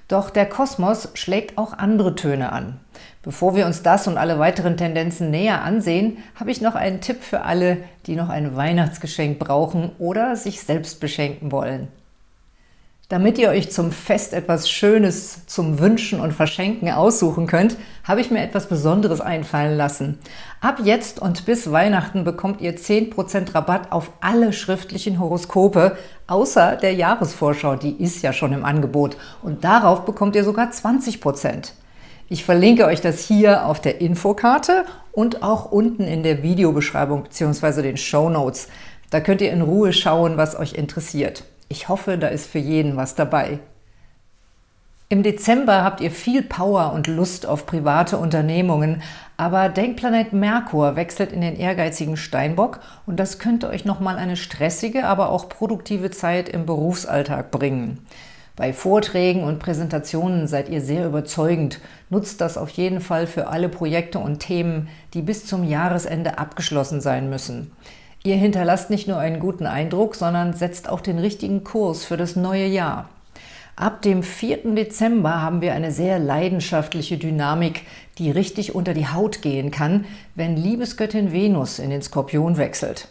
Doch der Kosmos schlägt auch andere Töne an. Bevor wir uns das und alle weiteren Tendenzen näher ansehen, habe ich noch einen Tipp für alle, die noch ein Weihnachtsgeschenk brauchen oder sich selbst beschenken wollen. Damit ihr euch zum Fest etwas Schönes zum Wünschen und Verschenken aussuchen könnt, habe ich mir etwas Besonderes einfallen lassen. Ab jetzt und bis Weihnachten bekommt ihr 10% Rabatt auf alle schriftlichen Horoskope, außer der Jahresvorschau, die ist ja schon im Angebot. Und darauf bekommt ihr sogar 20%. Ich verlinke euch das hier auf der Infokarte und auch unten in der Videobeschreibung bzw. den Show Notes. Da könnt ihr in Ruhe schauen, was euch interessiert. Ich hoffe, da ist für jeden was dabei. Im Dezember habt ihr viel Power und Lust auf private Unternehmungen, aber Denkplanet Merkur wechselt in den ehrgeizigen Steinbock und das könnte euch nochmal eine stressige, aber auch produktive Zeit im Berufsalltag bringen. Bei Vorträgen und Präsentationen seid ihr sehr überzeugend. Nutzt das auf jeden Fall für alle Projekte und Themen, die bis zum Jahresende abgeschlossen sein müssen. Ihr hinterlasst nicht nur einen guten Eindruck, sondern setzt auch den richtigen Kurs für das neue Jahr. Ab dem 4. Dezember haben wir eine sehr leidenschaftliche Dynamik, die richtig unter die Haut gehen kann, wenn Liebesgöttin Venus in den Skorpion wechselt.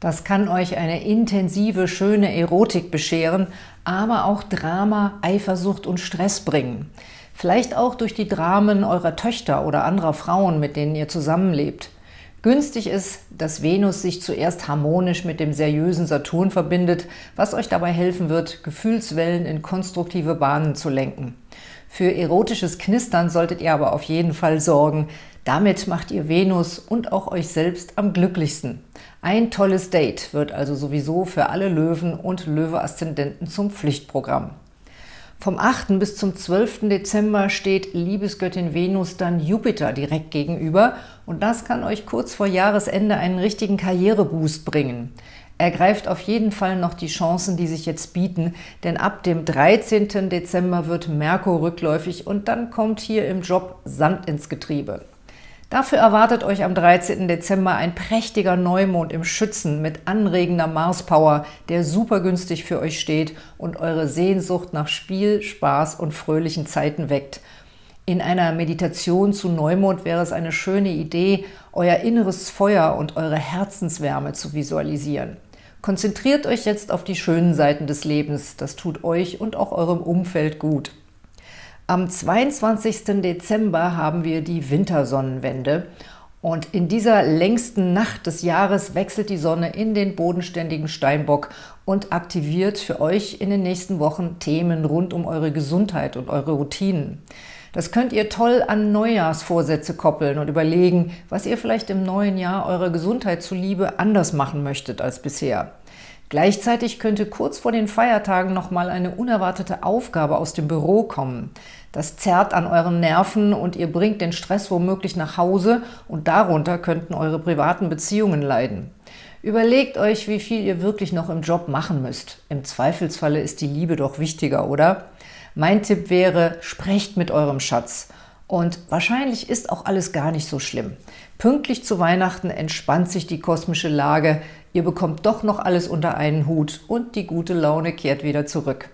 Das kann euch eine intensive, schöne Erotik bescheren, aber auch Drama, Eifersucht und Stress bringen. Vielleicht auch durch die Dramen eurer Töchter oder anderer Frauen, mit denen ihr zusammenlebt. Günstig ist, dass Venus sich zuerst harmonisch mit dem seriösen Saturn verbindet, was euch dabei helfen wird, Gefühlswellen in konstruktive Bahnen zu lenken. Für erotisches Knistern solltet ihr aber auf jeden Fall sorgen. Damit macht ihr Venus und auch euch selbst am glücklichsten. Ein tolles Date wird also sowieso für alle Löwen und Löwe-Aszendenten zum Pflichtprogramm. Vom 8. bis zum 12. Dezember steht Liebesgöttin Venus dann Jupiter direkt gegenüber und das kann euch kurz vor Jahresende einen richtigen Karriereboost bringen. Ergreift auf jeden Fall noch die Chancen, die sich jetzt bieten, denn ab dem 13. Dezember wird Merkur rückläufig und dann kommt hier im Job Sand ins Getriebe. Dafür erwartet euch am 13. Dezember ein prächtiger Neumond im Schützen mit anregender Mars-Power, der super günstig für euch steht und eure Sehnsucht nach Spiel, Spaß und fröhlichen Zeiten weckt. In einer Meditation zu Neumond wäre es eine schöne Idee, euer inneres Feuer und eure Herzenswärme zu visualisieren. Konzentriert euch jetzt auf die schönen Seiten des Lebens, das tut euch und auch eurem Umfeld gut. Am 22. Dezember haben wir die Wintersonnenwende und in dieser längsten Nacht des Jahres wechselt die Sonne in den bodenständigen Steinbock und aktiviert für euch in den nächsten Wochen Themen rund um eure Gesundheit und eure Routinen. Das könnt ihr toll an Neujahrsvorsätze koppeln und überlegen, was ihr vielleicht im neuen Jahr eurer Gesundheit zuliebe anders machen möchtet als bisher. Gleichzeitig könnte kurz vor den Feiertagen nochmal eine unerwartete Aufgabe aus dem Büro kommen. Das zerrt an euren Nerven und ihr bringt den Stress womöglich nach Hause und darunter könnten eure privaten Beziehungen leiden. Überlegt euch, wie viel ihr wirklich noch im Job machen müsst. Im Zweifelsfalle ist die Liebe doch wichtiger, oder? Mein Tipp wäre, sprecht mit eurem Schatz. Und wahrscheinlich ist auch alles gar nicht so schlimm. Pünktlich zu Weihnachten entspannt sich die kosmische Lage, Ihr bekommt doch noch alles unter einen Hut und die gute Laune kehrt wieder zurück.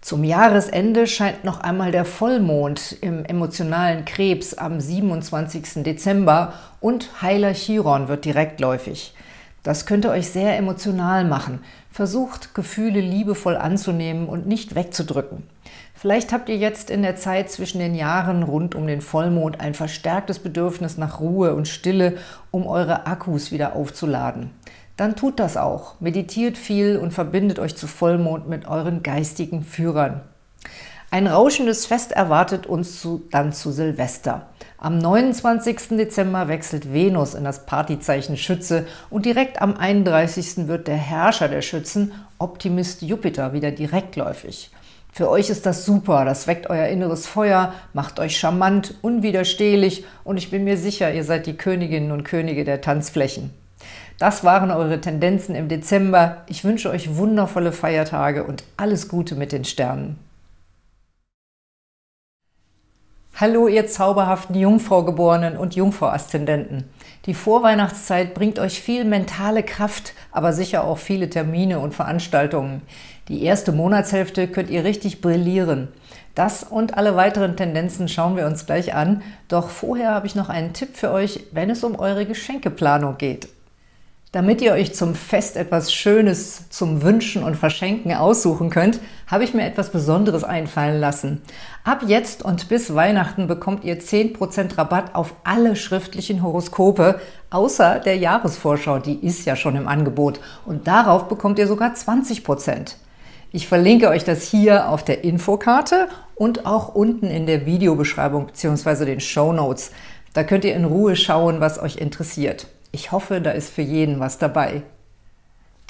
Zum Jahresende scheint noch einmal der Vollmond im emotionalen Krebs am 27. Dezember und Heiler Chiron wird direktläufig. Das könnte euch sehr emotional machen. Versucht, Gefühle liebevoll anzunehmen und nicht wegzudrücken. Vielleicht habt ihr jetzt in der Zeit zwischen den Jahren rund um den Vollmond ein verstärktes Bedürfnis nach Ruhe und Stille, um eure Akkus wieder aufzuladen dann tut das auch. Meditiert viel und verbindet euch zu Vollmond mit euren geistigen Führern. Ein rauschendes Fest erwartet uns zu, dann zu Silvester. Am 29. Dezember wechselt Venus in das Partyzeichen Schütze und direkt am 31. wird der Herrscher der Schützen, Optimist Jupiter, wieder direktläufig. Für euch ist das super, das weckt euer inneres Feuer, macht euch charmant, unwiderstehlich und ich bin mir sicher, ihr seid die Königinnen und Könige der Tanzflächen. Das waren eure Tendenzen im Dezember. Ich wünsche euch wundervolle Feiertage und alles Gute mit den Sternen. Hallo, ihr zauberhaften Jungfrau-Geborenen und Jungfrau-Aszendenten. Die Vorweihnachtszeit bringt euch viel mentale Kraft, aber sicher auch viele Termine und Veranstaltungen. Die erste Monatshälfte könnt ihr richtig brillieren. Das und alle weiteren Tendenzen schauen wir uns gleich an. Doch vorher habe ich noch einen Tipp für euch, wenn es um eure Geschenkeplanung geht. Damit ihr euch zum Fest etwas Schönes zum Wünschen und Verschenken aussuchen könnt, habe ich mir etwas Besonderes einfallen lassen. Ab jetzt und bis Weihnachten bekommt ihr 10% Rabatt auf alle schriftlichen Horoskope, außer der Jahresvorschau, die ist ja schon im Angebot. Und darauf bekommt ihr sogar 20%. Ich verlinke euch das hier auf der Infokarte und auch unten in der Videobeschreibung bzw. den Show Notes. Da könnt ihr in Ruhe schauen, was euch interessiert. Ich hoffe, da ist für jeden was dabei.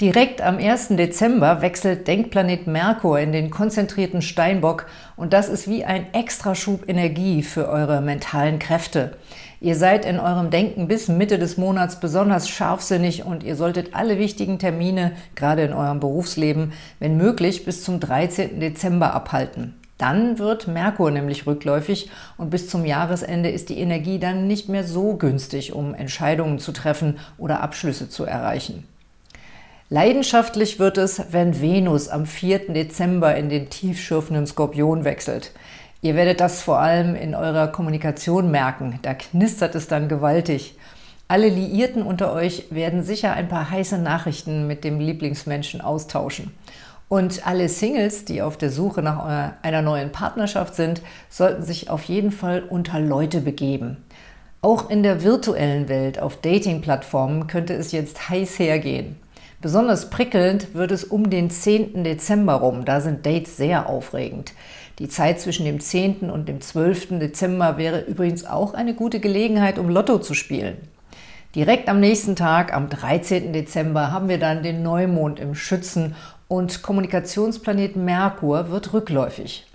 Direkt am 1. Dezember wechselt Denkplanet Merkur in den konzentrierten Steinbock und das ist wie ein Extraschub Energie für eure mentalen Kräfte. Ihr seid in eurem Denken bis Mitte des Monats besonders scharfsinnig und ihr solltet alle wichtigen Termine, gerade in eurem Berufsleben, wenn möglich bis zum 13. Dezember abhalten. Dann wird Merkur nämlich rückläufig und bis zum Jahresende ist die Energie dann nicht mehr so günstig, um Entscheidungen zu treffen oder Abschlüsse zu erreichen. Leidenschaftlich wird es, wenn Venus am 4. Dezember in den tiefschürfenden Skorpion wechselt. Ihr werdet das vor allem in eurer Kommunikation merken, da knistert es dann gewaltig. Alle Liierten unter euch werden sicher ein paar heiße Nachrichten mit dem Lieblingsmenschen austauschen. Und alle Singles, die auf der Suche nach einer neuen Partnerschaft sind, sollten sich auf jeden Fall unter Leute begeben. Auch in der virtuellen Welt auf Dating-Plattformen könnte es jetzt heiß hergehen. Besonders prickelnd wird es um den 10. Dezember rum. Da sind Dates sehr aufregend. Die Zeit zwischen dem 10. und dem 12. Dezember wäre übrigens auch eine gute Gelegenheit, um Lotto zu spielen. Direkt am nächsten Tag, am 13. Dezember, haben wir dann den Neumond im Schützen und Kommunikationsplanet Merkur wird rückläufig.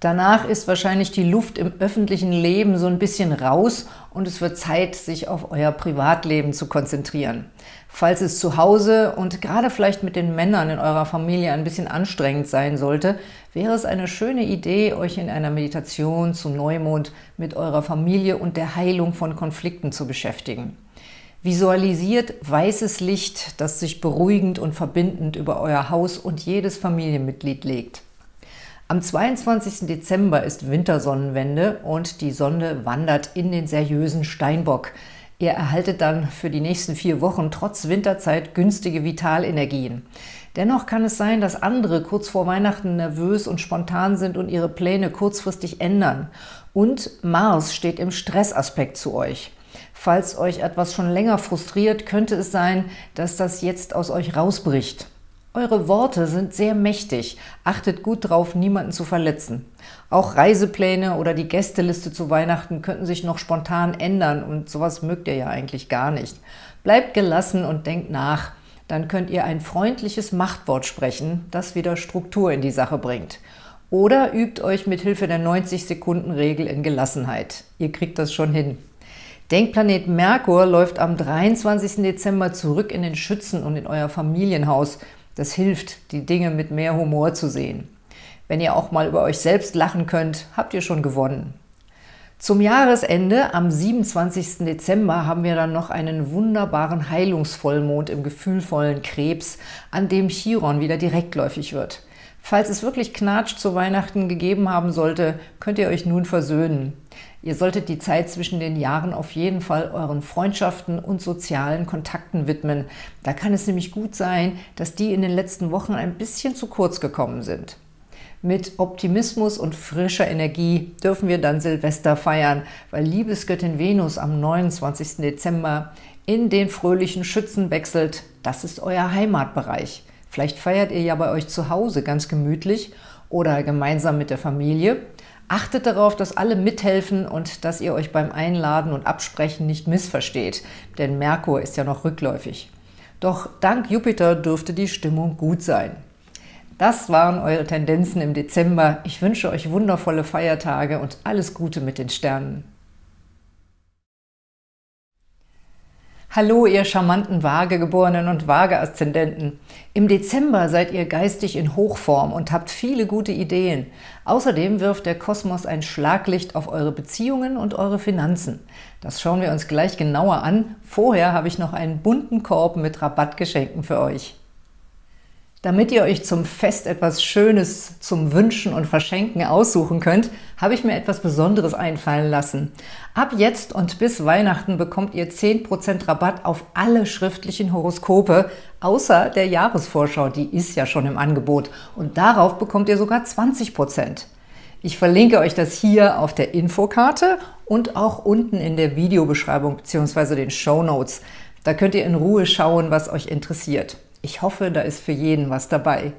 Danach ist wahrscheinlich die Luft im öffentlichen Leben so ein bisschen raus und es wird Zeit, sich auf euer Privatleben zu konzentrieren. Falls es zu Hause und gerade vielleicht mit den Männern in eurer Familie ein bisschen anstrengend sein sollte, wäre es eine schöne Idee, euch in einer Meditation zum Neumond mit eurer Familie und der Heilung von Konflikten zu beschäftigen. Visualisiert weißes Licht, das sich beruhigend und verbindend über euer Haus und jedes Familienmitglied legt. Am 22. Dezember ist Wintersonnenwende und die Sonne wandert in den seriösen Steinbock. Ihr erhaltet dann für die nächsten vier Wochen trotz Winterzeit günstige Vitalenergien. Dennoch kann es sein, dass andere kurz vor Weihnachten nervös und spontan sind und ihre Pläne kurzfristig ändern. Und Mars steht im Stressaspekt zu euch. Falls euch etwas schon länger frustriert, könnte es sein, dass das jetzt aus euch rausbricht. Eure Worte sind sehr mächtig. Achtet gut darauf, niemanden zu verletzen. Auch Reisepläne oder die Gästeliste zu Weihnachten könnten sich noch spontan ändern und sowas mögt ihr ja eigentlich gar nicht. Bleibt gelassen und denkt nach. Dann könnt ihr ein freundliches Machtwort sprechen, das wieder Struktur in die Sache bringt. Oder übt euch mit Hilfe der 90-Sekunden-Regel in Gelassenheit. Ihr kriegt das schon hin. Denkplanet Merkur läuft am 23. Dezember zurück in den Schützen und in euer Familienhaus. Das hilft, die Dinge mit mehr Humor zu sehen. Wenn ihr auch mal über euch selbst lachen könnt, habt ihr schon gewonnen. Zum Jahresende, am 27. Dezember, haben wir dann noch einen wunderbaren Heilungsvollmond im gefühlvollen Krebs, an dem Chiron wieder direktläufig wird. Falls es wirklich Knatsch zu Weihnachten gegeben haben sollte, könnt ihr euch nun versöhnen. Ihr solltet die Zeit zwischen den Jahren auf jeden Fall euren Freundschaften und sozialen Kontakten widmen. Da kann es nämlich gut sein, dass die in den letzten Wochen ein bisschen zu kurz gekommen sind. Mit Optimismus und frischer Energie dürfen wir dann Silvester feiern, weil Liebesgöttin Venus am 29. Dezember in den fröhlichen Schützen wechselt. Das ist euer Heimatbereich. Vielleicht feiert ihr ja bei euch zu Hause ganz gemütlich oder gemeinsam mit der Familie. Achtet darauf, dass alle mithelfen und dass ihr euch beim Einladen und Absprechen nicht missversteht, denn Merkur ist ja noch rückläufig. Doch dank Jupiter dürfte die Stimmung gut sein. Das waren eure Tendenzen im Dezember. Ich wünsche euch wundervolle Feiertage und alles Gute mit den Sternen. Hallo, ihr charmanten Waagegeborenen und Waage-Aszendenten. Im Dezember seid ihr geistig in Hochform und habt viele gute Ideen. Außerdem wirft der Kosmos ein Schlaglicht auf eure Beziehungen und eure Finanzen. Das schauen wir uns gleich genauer an. Vorher habe ich noch einen bunten Korb mit Rabattgeschenken für euch. Damit ihr euch zum Fest etwas Schönes zum Wünschen und Verschenken aussuchen könnt, habe ich mir etwas Besonderes einfallen lassen. Ab jetzt und bis Weihnachten bekommt ihr 10% Rabatt auf alle schriftlichen Horoskope, außer der Jahresvorschau, die ist ja schon im Angebot. Und darauf bekommt ihr sogar 20%. Ich verlinke euch das hier auf der Infokarte und auch unten in der Videobeschreibung bzw. den Show Notes. Da könnt ihr in Ruhe schauen, was euch interessiert. Ich hoffe, da ist für jeden was dabei.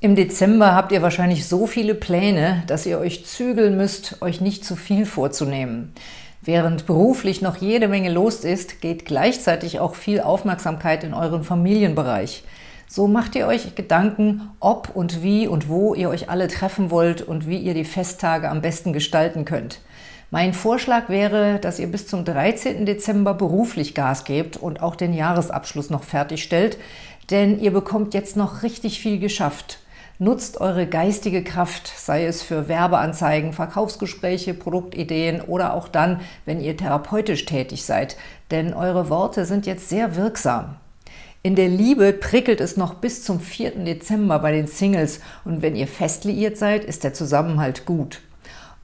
Im Dezember habt ihr wahrscheinlich so viele Pläne, dass ihr euch zügeln müsst, euch nicht zu viel vorzunehmen. Während beruflich noch jede Menge los ist, geht gleichzeitig auch viel Aufmerksamkeit in euren Familienbereich. So macht ihr euch Gedanken, ob und wie und wo ihr euch alle treffen wollt und wie ihr die Festtage am besten gestalten könnt. Mein Vorschlag wäre, dass ihr bis zum 13. Dezember beruflich Gas gebt und auch den Jahresabschluss noch fertigstellt, denn ihr bekommt jetzt noch richtig viel geschafft. Nutzt eure geistige Kraft, sei es für Werbeanzeigen, Verkaufsgespräche, Produktideen oder auch dann, wenn ihr therapeutisch tätig seid, denn eure Worte sind jetzt sehr wirksam. In der Liebe prickelt es noch bis zum 4. Dezember bei den Singles und wenn ihr fest liiert seid, ist der Zusammenhalt gut.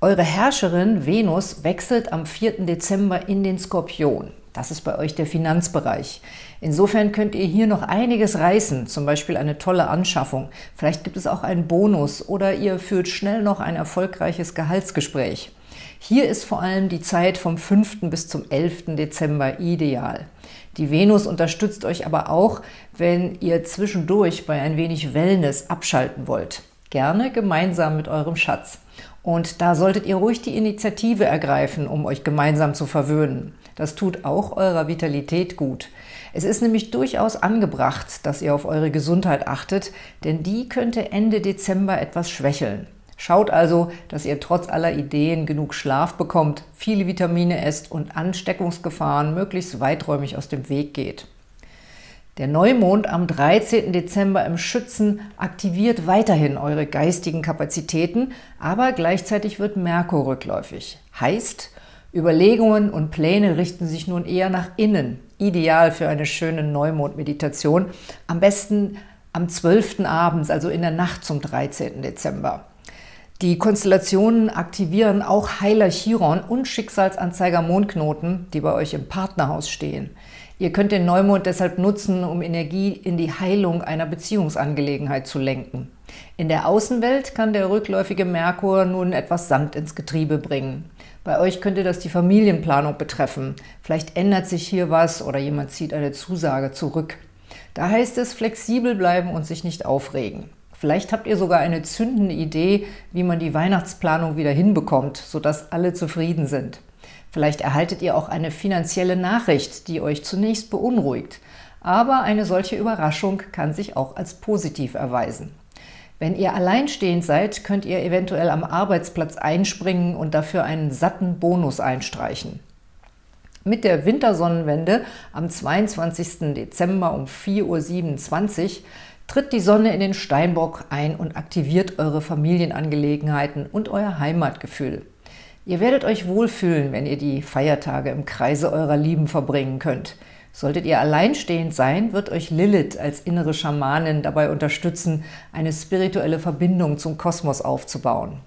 Eure Herrscherin Venus wechselt am 4. Dezember in den Skorpion. Das ist bei euch der Finanzbereich. Insofern könnt ihr hier noch einiges reißen, zum Beispiel eine tolle Anschaffung. Vielleicht gibt es auch einen Bonus oder ihr führt schnell noch ein erfolgreiches Gehaltsgespräch. Hier ist vor allem die Zeit vom 5. bis zum 11. Dezember ideal. Die Venus unterstützt euch aber auch, wenn ihr zwischendurch bei ein wenig Wellness abschalten wollt. Gerne gemeinsam mit eurem Schatz. Und da solltet ihr ruhig die Initiative ergreifen, um euch gemeinsam zu verwöhnen. Das tut auch eurer Vitalität gut. Es ist nämlich durchaus angebracht, dass ihr auf eure Gesundheit achtet, denn die könnte Ende Dezember etwas schwächeln. Schaut also, dass ihr trotz aller Ideen genug Schlaf bekommt, viele Vitamine esst und Ansteckungsgefahren möglichst weiträumig aus dem Weg geht. Der Neumond am 13. Dezember im Schützen aktiviert weiterhin eure geistigen Kapazitäten, aber gleichzeitig wird Merkur rückläufig. Heißt, Überlegungen und Pläne richten sich nun eher nach innen. Ideal für eine schöne Neumondmeditation. Am besten am 12. abends, also in der Nacht zum 13. Dezember. Die Konstellationen aktivieren auch Heiler Chiron und Schicksalsanzeiger Mondknoten, die bei euch im Partnerhaus stehen. Ihr könnt den Neumond deshalb nutzen, um Energie in die Heilung einer Beziehungsangelegenheit zu lenken. In der Außenwelt kann der rückläufige Merkur nun etwas Sand ins Getriebe bringen. Bei euch könnte das die Familienplanung betreffen. Vielleicht ändert sich hier was oder jemand zieht eine Zusage zurück. Da heißt es, flexibel bleiben und sich nicht aufregen. Vielleicht habt ihr sogar eine zündende Idee, wie man die Weihnachtsplanung wieder hinbekommt, sodass alle zufrieden sind. Vielleicht erhaltet ihr auch eine finanzielle Nachricht, die euch zunächst beunruhigt. Aber eine solche Überraschung kann sich auch als positiv erweisen. Wenn ihr alleinstehend seid, könnt ihr eventuell am Arbeitsplatz einspringen und dafür einen satten Bonus einstreichen. Mit der Wintersonnenwende am 22. Dezember um 4.27 Uhr tritt die Sonne in den Steinbock ein und aktiviert eure Familienangelegenheiten und euer Heimatgefühl. Ihr werdet euch wohlfühlen, wenn ihr die Feiertage im Kreise eurer Lieben verbringen könnt. Solltet ihr alleinstehend sein, wird euch Lilith als innere Schamanin dabei unterstützen, eine spirituelle Verbindung zum Kosmos aufzubauen.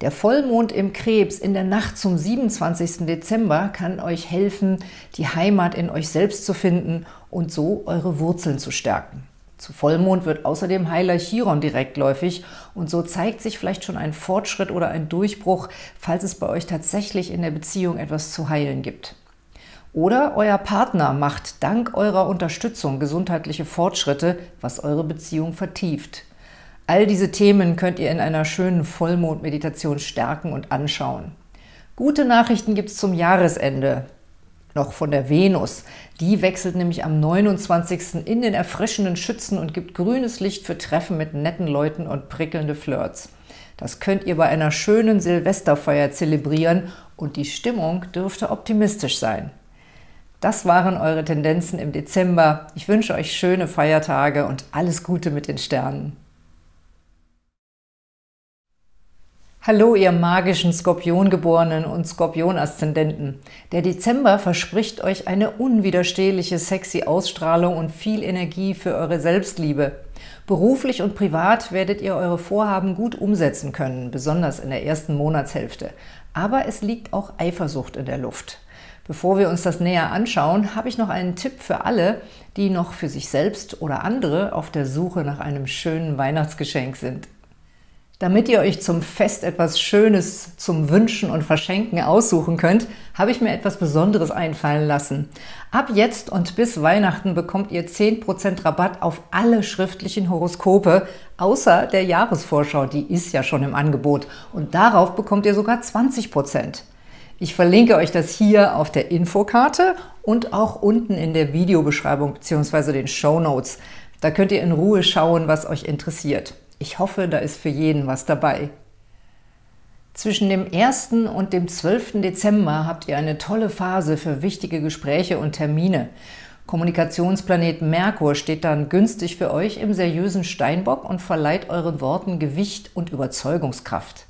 Der Vollmond im Krebs in der Nacht zum 27. Dezember kann euch helfen, die Heimat in euch selbst zu finden und so eure Wurzeln zu stärken. Zu Vollmond wird außerdem Heiler Chiron direktläufig und so zeigt sich vielleicht schon ein Fortschritt oder ein Durchbruch, falls es bei euch tatsächlich in der Beziehung etwas zu heilen gibt. Oder euer Partner macht dank eurer Unterstützung gesundheitliche Fortschritte, was eure Beziehung vertieft. All diese Themen könnt ihr in einer schönen Vollmondmeditation stärken und anschauen. Gute Nachrichten gibt es zum Jahresende noch von der Venus. Die wechselt nämlich am 29. in den erfrischenden Schützen und gibt grünes Licht für Treffen mit netten Leuten und prickelnde Flirts. Das könnt ihr bei einer schönen Silvesterfeier zelebrieren und die Stimmung dürfte optimistisch sein. Das waren eure Tendenzen im Dezember. Ich wünsche euch schöne Feiertage und alles Gute mit den Sternen. Hallo, ihr magischen Skorpiongeborenen und Skorpion-Aszendenten. Der Dezember verspricht euch eine unwiderstehliche, sexy Ausstrahlung und viel Energie für eure Selbstliebe. Beruflich und privat werdet ihr eure Vorhaben gut umsetzen können, besonders in der ersten Monatshälfte. Aber es liegt auch Eifersucht in der Luft. Bevor wir uns das näher anschauen, habe ich noch einen Tipp für alle, die noch für sich selbst oder andere auf der Suche nach einem schönen Weihnachtsgeschenk sind. Damit ihr euch zum Fest etwas Schönes zum Wünschen und Verschenken aussuchen könnt, habe ich mir etwas Besonderes einfallen lassen. Ab jetzt und bis Weihnachten bekommt ihr 10% Rabatt auf alle schriftlichen Horoskope, außer der Jahresvorschau, die ist ja schon im Angebot. Und darauf bekommt ihr sogar 20%. Ich verlinke euch das hier auf der Infokarte und auch unten in der Videobeschreibung bzw. den Show Notes. Da könnt ihr in Ruhe schauen, was euch interessiert. Ich hoffe, da ist für jeden was dabei. Zwischen dem 1. und dem 12. Dezember habt ihr eine tolle Phase für wichtige Gespräche und Termine. Kommunikationsplanet Merkur steht dann günstig für euch im seriösen Steinbock und verleiht euren Worten Gewicht und Überzeugungskraft.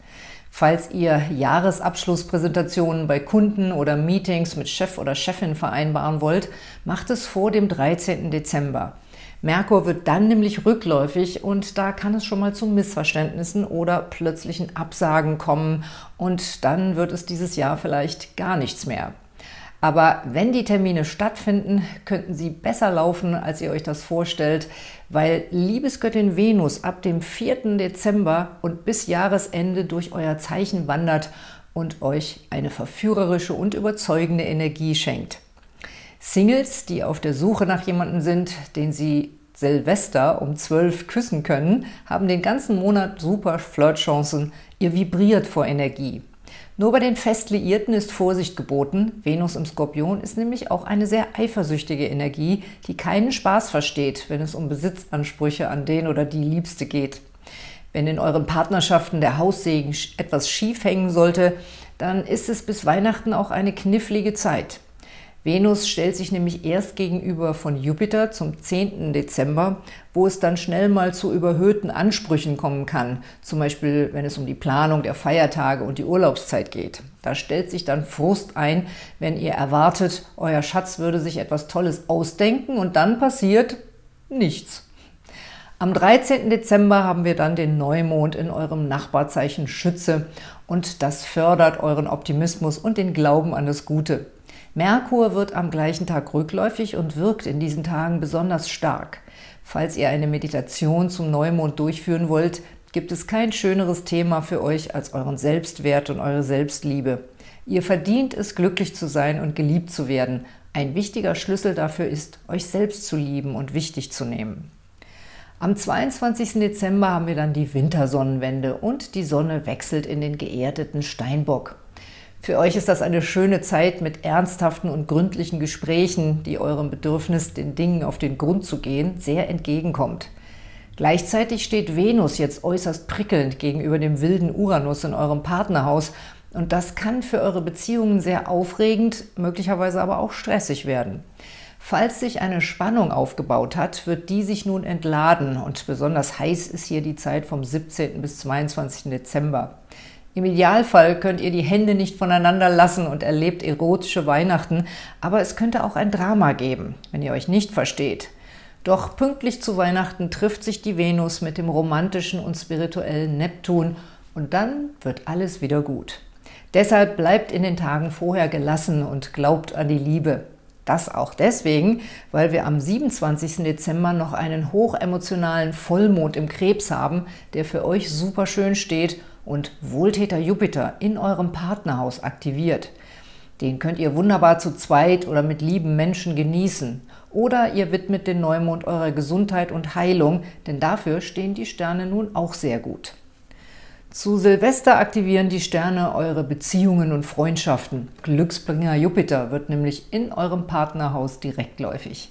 Falls ihr Jahresabschlusspräsentationen bei Kunden oder Meetings mit Chef oder Chefin vereinbaren wollt, macht es vor dem 13. Dezember. Merkur wird dann nämlich rückläufig und da kann es schon mal zu Missverständnissen oder plötzlichen Absagen kommen und dann wird es dieses Jahr vielleicht gar nichts mehr. Aber wenn die Termine stattfinden, könnten sie besser laufen, als ihr euch das vorstellt, weil Liebesgöttin Venus ab dem 4. Dezember und bis Jahresende durch euer Zeichen wandert und euch eine verführerische und überzeugende Energie schenkt. Singles, die auf der Suche nach jemandem sind, den sie Silvester um 12 küssen können, haben den ganzen Monat super Flirtchancen. Ihr vibriert vor Energie. Nur bei den Festliierten ist Vorsicht geboten. Venus im Skorpion ist nämlich auch eine sehr eifersüchtige Energie, die keinen Spaß versteht, wenn es um Besitzansprüche an den oder die Liebste geht. Wenn in euren Partnerschaften der Haussegen etwas schief hängen sollte, dann ist es bis Weihnachten auch eine knifflige Zeit. Venus stellt sich nämlich erst gegenüber von Jupiter zum 10. Dezember, wo es dann schnell mal zu überhöhten Ansprüchen kommen kann, zum Beispiel wenn es um die Planung der Feiertage und die Urlaubszeit geht. Da stellt sich dann Frust ein, wenn ihr erwartet, euer Schatz würde sich etwas Tolles ausdenken und dann passiert nichts. Am 13. Dezember haben wir dann den Neumond in eurem Nachbarzeichen Schütze und das fördert euren Optimismus und den Glauben an das Gute. Merkur wird am gleichen Tag rückläufig und wirkt in diesen Tagen besonders stark. Falls ihr eine Meditation zum Neumond durchführen wollt, gibt es kein schöneres Thema für euch als euren Selbstwert und eure Selbstliebe. Ihr verdient es, glücklich zu sein und geliebt zu werden. Ein wichtiger Schlüssel dafür ist, euch selbst zu lieben und wichtig zu nehmen. Am 22. Dezember haben wir dann die Wintersonnenwende und die Sonne wechselt in den geerdeten Steinbock. Für euch ist das eine schöne Zeit mit ernsthaften und gründlichen Gesprächen, die eurem Bedürfnis, den Dingen auf den Grund zu gehen, sehr entgegenkommt. Gleichzeitig steht Venus jetzt äußerst prickelnd gegenüber dem wilden Uranus in eurem Partnerhaus und das kann für eure Beziehungen sehr aufregend, möglicherweise aber auch stressig werden. Falls sich eine Spannung aufgebaut hat, wird die sich nun entladen und besonders heiß ist hier die Zeit vom 17. bis 22. Dezember. Im Idealfall könnt ihr die Hände nicht voneinander lassen und erlebt erotische Weihnachten, aber es könnte auch ein Drama geben, wenn ihr euch nicht versteht. Doch pünktlich zu Weihnachten trifft sich die Venus mit dem romantischen und spirituellen Neptun und dann wird alles wieder gut. Deshalb bleibt in den Tagen vorher gelassen und glaubt an die Liebe. Das auch deswegen, weil wir am 27. Dezember noch einen hochemotionalen Vollmond im Krebs haben, der für euch super schön steht und Wohltäter Jupiter in eurem Partnerhaus aktiviert. Den könnt ihr wunderbar zu zweit oder mit lieben Menschen genießen. Oder ihr widmet den Neumond eurer Gesundheit und Heilung, denn dafür stehen die Sterne nun auch sehr gut. Zu Silvester aktivieren die Sterne eure Beziehungen und Freundschaften. Glücksbringer Jupiter wird nämlich in eurem Partnerhaus direktläufig.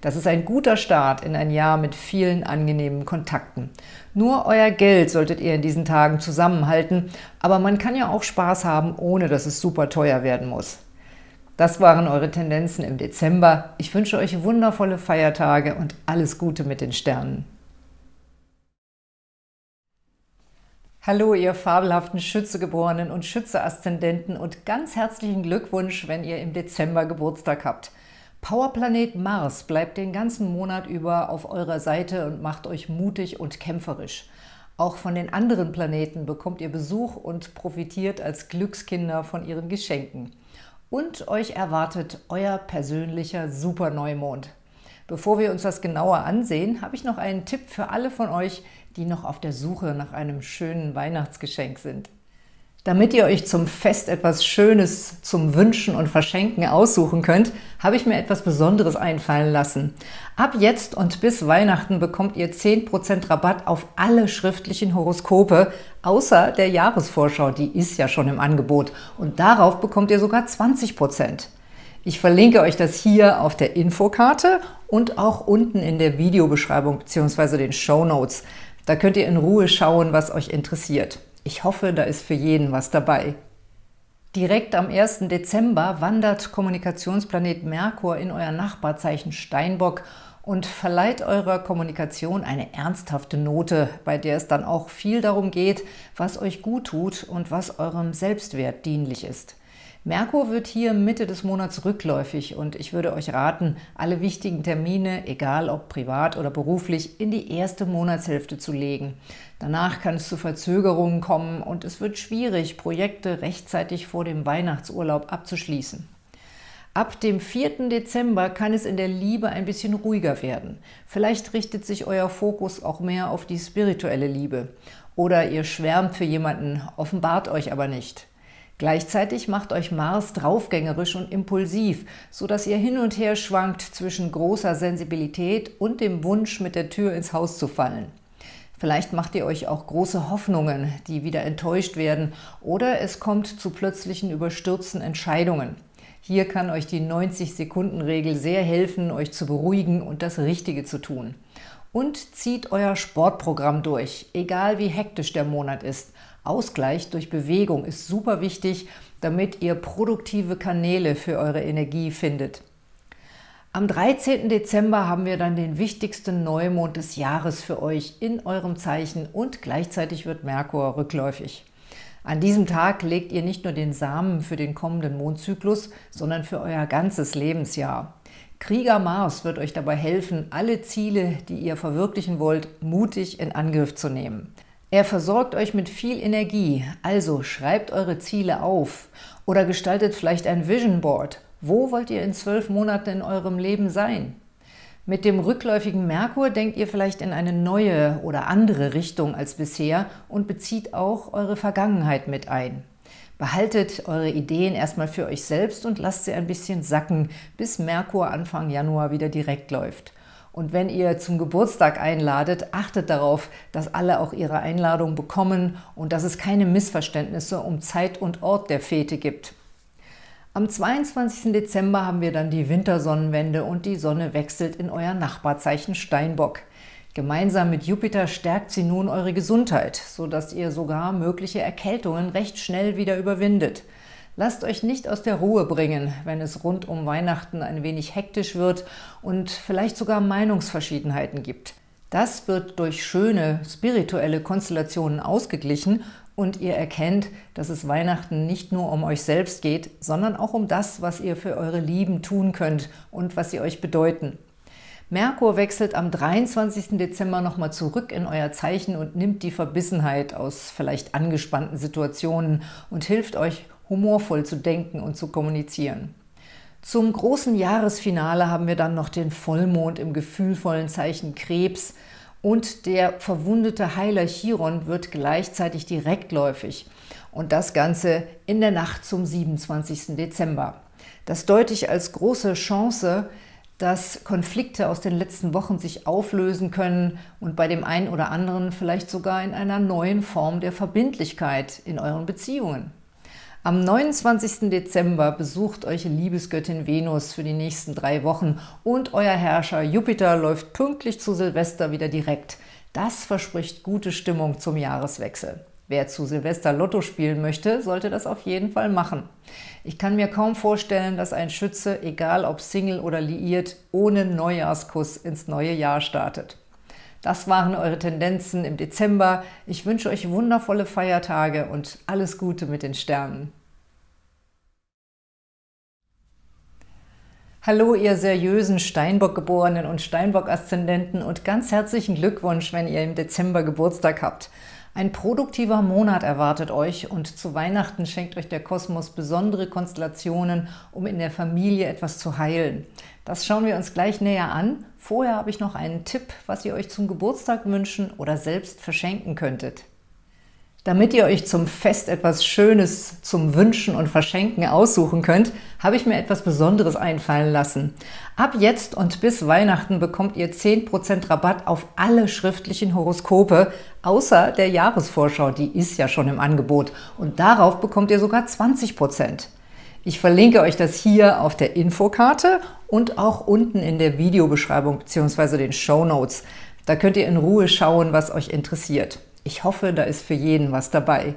Das ist ein guter Start in ein Jahr mit vielen angenehmen Kontakten. Nur euer Geld solltet ihr in diesen Tagen zusammenhalten, aber man kann ja auch Spaß haben, ohne dass es super teuer werden muss. Das waren eure Tendenzen im Dezember. Ich wünsche euch wundervolle Feiertage und alles Gute mit den Sternen. Hallo, ihr fabelhaften Schützegeborenen und Schütze-Aszendenten und ganz herzlichen Glückwunsch, wenn ihr im Dezember Geburtstag habt. Powerplanet Mars bleibt den ganzen Monat über auf eurer Seite und macht euch mutig und kämpferisch. Auch von den anderen Planeten bekommt ihr Besuch und profitiert als Glückskinder von ihren Geschenken. Und euch erwartet euer persönlicher Superneumond. Bevor wir uns das genauer ansehen, habe ich noch einen Tipp für alle von euch, die noch auf der Suche nach einem schönen Weihnachtsgeschenk sind. Damit ihr euch zum Fest etwas Schönes zum Wünschen und Verschenken aussuchen könnt, habe ich mir etwas Besonderes einfallen lassen. Ab jetzt und bis Weihnachten bekommt ihr 10% Rabatt auf alle schriftlichen Horoskope, außer der Jahresvorschau, die ist ja schon im Angebot. Und darauf bekommt ihr sogar 20%. Ich verlinke euch das hier auf der Infokarte und auch unten in der Videobeschreibung bzw. den Show Notes. Da könnt ihr in Ruhe schauen, was euch interessiert. Ich hoffe, da ist für jeden was dabei. Direkt am 1. Dezember wandert Kommunikationsplanet Merkur in euer Nachbarzeichen Steinbock und verleiht eurer Kommunikation eine ernsthafte Note, bei der es dann auch viel darum geht, was euch gut tut und was eurem Selbstwert dienlich ist. Merkur wird hier Mitte des Monats rückläufig und ich würde euch raten, alle wichtigen Termine, egal ob privat oder beruflich, in die erste Monatshälfte zu legen. Danach kann es zu Verzögerungen kommen und es wird schwierig, Projekte rechtzeitig vor dem Weihnachtsurlaub abzuschließen. Ab dem 4. Dezember kann es in der Liebe ein bisschen ruhiger werden. Vielleicht richtet sich euer Fokus auch mehr auf die spirituelle Liebe. Oder ihr schwärmt für jemanden, offenbart euch aber nicht. Gleichzeitig macht euch Mars draufgängerisch und impulsiv, so dass ihr hin und her schwankt zwischen großer Sensibilität und dem Wunsch, mit der Tür ins Haus zu fallen. Vielleicht macht ihr euch auch große Hoffnungen, die wieder enttäuscht werden, oder es kommt zu plötzlichen überstürzten Entscheidungen. Hier kann euch die 90-Sekunden-Regel sehr helfen, euch zu beruhigen und das Richtige zu tun. Und zieht euer Sportprogramm durch, egal wie hektisch der Monat ist. Ausgleich durch Bewegung ist super wichtig, damit ihr produktive Kanäle für eure Energie findet. Am 13. Dezember haben wir dann den wichtigsten Neumond des Jahres für euch in eurem Zeichen und gleichzeitig wird Merkur rückläufig. An diesem Tag legt ihr nicht nur den Samen für den kommenden Mondzyklus, sondern für euer ganzes Lebensjahr. Krieger Mars wird euch dabei helfen, alle Ziele, die ihr verwirklichen wollt, mutig in Angriff zu nehmen. Er versorgt euch mit viel Energie, also schreibt eure Ziele auf oder gestaltet vielleicht ein Vision Board. Wo wollt ihr in zwölf Monaten in eurem Leben sein? Mit dem rückläufigen Merkur denkt ihr vielleicht in eine neue oder andere Richtung als bisher und bezieht auch eure Vergangenheit mit ein. Behaltet eure Ideen erstmal für euch selbst und lasst sie ein bisschen sacken, bis Merkur Anfang Januar wieder direkt läuft. Und wenn ihr zum Geburtstag einladet, achtet darauf, dass alle auch ihre Einladung bekommen und dass es keine Missverständnisse um Zeit und Ort der Fete gibt. Am 22. Dezember haben wir dann die Wintersonnenwende und die Sonne wechselt in euer Nachbarzeichen Steinbock. Gemeinsam mit Jupiter stärkt sie nun eure Gesundheit, sodass ihr sogar mögliche Erkältungen recht schnell wieder überwindet. Lasst euch nicht aus der Ruhe bringen, wenn es rund um Weihnachten ein wenig hektisch wird und vielleicht sogar Meinungsverschiedenheiten gibt. Das wird durch schöne spirituelle Konstellationen ausgeglichen und ihr erkennt, dass es Weihnachten nicht nur um euch selbst geht, sondern auch um das, was ihr für eure Lieben tun könnt und was sie euch bedeuten. Merkur wechselt am 23. Dezember nochmal zurück in euer Zeichen und nimmt die Verbissenheit aus vielleicht angespannten Situationen und hilft euch, humorvoll zu denken und zu kommunizieren. Zum großen Jahresfinale haben wir dann noch den Vollmond im gefühlvollen Zeichen Krebs und der verwundete Heiler Chiron wird gleichzeitig direktläufig und das Ganze in der Nacht zum 27. Dezember. Das deute ich als große Chance, dass Konflikte aus den letzten Wochen sich auflösen können und bei dem einen oder anderen vielleicht sogar in einer neuen Form der Verbindlichkeit in euren Beziehungen. Am 29. Dezember besucht euch Liebesgöttin Venus für die nächsten drei Wochen und euer Herrscher Jupiter läuft pünktlich zu Silvester wieder direkt. Das verspricht gute Stimmung zum Jahreswechsel. Wer zu Silvester Lotto spielen möchte, sollte das auf jeden Fall machen. Ich kann mir kaum vorstellen, dass ein Schütze, egal ob Single oder liiert, ohne Neujahrskuss ins neue Jahr startet. Das waren eure Tendenzen im Dezember. Ich wünsche euch wundervolle Feiertage und alles Gute mit den Sternen. Hallo, ihr seriösen Steinbock-Geborenen und Steinbock-Aszendenten und ganz herzlichen Glückwunsch, wenn ihr im Dezember Geburtstag habt. Ein produktiver Monat erwartet euch und zu Weihnachten schenkt euch der Kosmos besondere Konstellationen, um in der Familie etwas zu heilen. Das schauen wir uns gleich näher an. Vorher habe ich noch einen Tipp, was ihr euch zum Geburtstag wünschen oder selbst verschenken könntet. Damit ihr euch zum Fest etwas Schönes zum Wünschen und Verschenken aussuchen könnt, habe ich mir etwas Besonderes einfallen lassen. Ab jetzt und bis Weihnachten bekommt ihr 10% Rabatt auf alle schriftlichen Horoskope, außer der Jahresvorschau, die ist ja schon im Angebot. Und darauf bekommt ihr sogar 20%. Ich verlinke euch das hier auf der Infokarte und auch unten in der Videobeschreibung bzw. den Show Notes. Da könnt ihr in Ruhe schauen, was euch interessiert. Ich hoffe, da ist für jeden was dabei.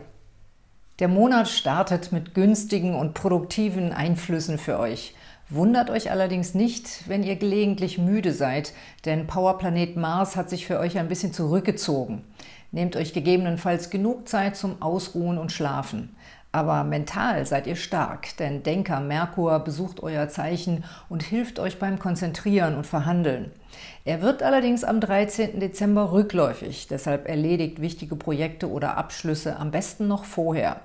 Der Monat startet mit günstigen und produktiven Einflüssen für euch. Wundert euch allerdings nicht, wenn ihr gelegentlich müde seid, denn Powerplanet Mars hat sich für euch ein bisschen zurückgezogen. Nehmt euch gegebenenfalls genug Zeit zum Ausruhen und Schlafen. Aber mental seid ihr stark, denn Denker Merkur besucht euer Zeichen und hilft euch beim Konzentrieren und Verhandeln. Er wird allerdings am 13. Dezember rückläufig, deshalb erledigt wichtige Projekte oder Abschlüsse am besten noch vorher.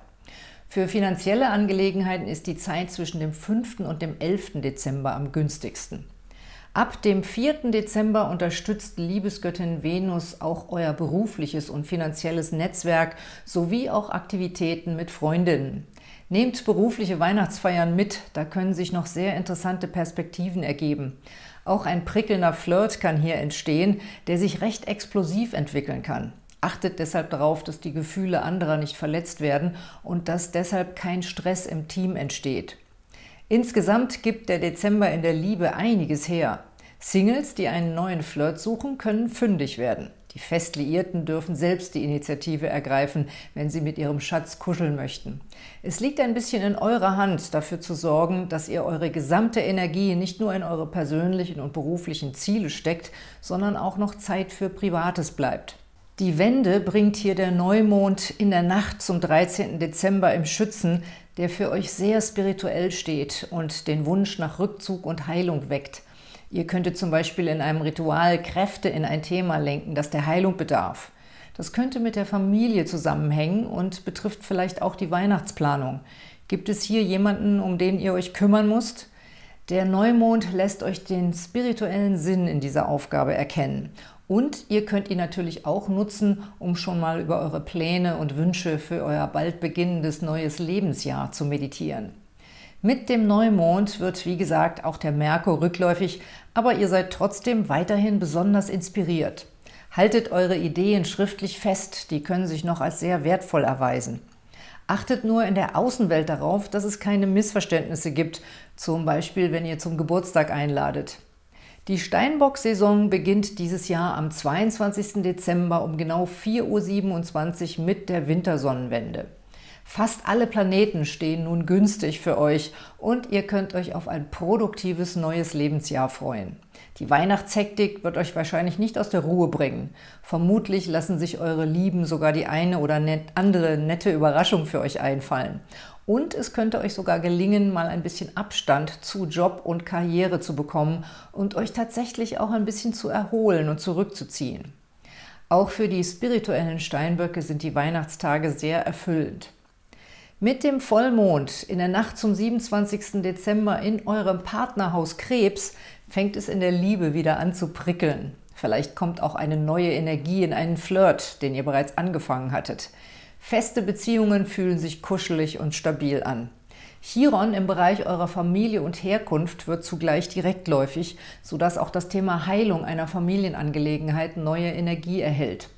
Für finanzielle Angelegenheiten ist die Zeit zwischen dem 5. und dem 11. Dezember am günstigsten. Ab dem 4. Dezember unterstützt Liebesgöttin Venus auch euer berufliches und finanzielles Netzwerk sowie auch Aktivitäten mit Freundinnen. Nehmt berufliche Weihnachtsfeiern mit, da können sich noch sehr interessante Perspektiven ergeben. Auch ein prickelnder Flirt kann hier entstehen, der sich recht explosiv entwickeln kann. Achtet deshalb darauf, dass die Gefühle anderer nicht verletzt werden und dass deshalb kein Stress im Team entsteht. Insgesamt gibt der Dezember in der Liebe einiges her. Singles, die einen neuen Flirt suchen, können fündig werden. Die Festliierten dürfen selbst die Initiative ergreifen, wenn sie mit ihrem Schatz kuscheln möchten. Es liegt ein bisschen in eurer Hand, dafür zu sorgen, dass ihr eure gesamte Energie nicht nur in eure persönlichen und beruflichen Ziele steckt, sondern auch noch Zeit für Privates bleibt. Die Wende bringt hier der Neumond in der Nacht zum 13. Dezember im Schützen, der für euch sehr spirituell steht und den Wunsch nach Rückzug und Heilung weckt. Ihr könntet zum Beispiel in einem Ritual Kräfte in ein Thema lenken, das der Heilung bedarf. Das könnte mit der Familie zusammenhängen und betrifft vielleicht auch die Weihnachtsplanung. Gibt es hier jemanden, um den ihr euch kümmern müsst? Der Neumond lässt euch den spirituellen Sinn in dieser Aufgabe erkennen. Und ihr könnt ihn natürlich auch nutzen, um schon mal über eure Pläne und Wünsche für euer bald beginnendes neues Lebensjahr zu meditieren. Mit dem Neumond wird, wie gesagt, auch der Merkur rückläufig, aber ihr seid trotzdem weiterhin besonders inspiriert. Haltet eure Ideen schriftlich fest, die können sich noch als sehr wertvoll erweisen. Achtet nur in der Außenwelt darauf, dass es keine Missverständnisse gibt, zum Beispiel wenn ihr zum Geburtstag einladet. Die Steinbock-Saison beginnt dieses Jahr am 22. Dezember um genau 4.27 Uhr mit der Wintersonnenwende. Fast alle Planeten stehen nun günstig für euch und ihr könnt euch auf ein produktives neues Lebensjahr freuen. Die Weihnachtshektik wird euch wahrscheinlich nicht aus der Ruhe bringen. Vermutlich lassen sich eure Lieben sogar die eine oder andere nette Überraschung für euch einfallen. Und es könnte euch sogar gelingen, mal ein bisschen Abstand zu Job und Karriere zu bekommen und euch tatsächlich auch ein bisschen zu erholen und zurückzuziehen. Auch für die spirituellen Steinböcke sind die Weihnachtstage sehr erfüllend. Mit dem Vollmond in der Nacht zum 27. Dezember in eurem Partnerhaus Krebs fängt es in der Liebe wieder an zu prickeln. Vielleicht kommt auch eine neue Energie in einen Flirt, den ihr bereits angefangen hattet. Feste Beziehungen fühlen sich kuschelig und stabil an. Chiron im Bereich eurer Familie und Herkunft wird zugleich direktläufig, sodass auch das Thema Heilung einer Familienangelegenheit neue Energie erhält.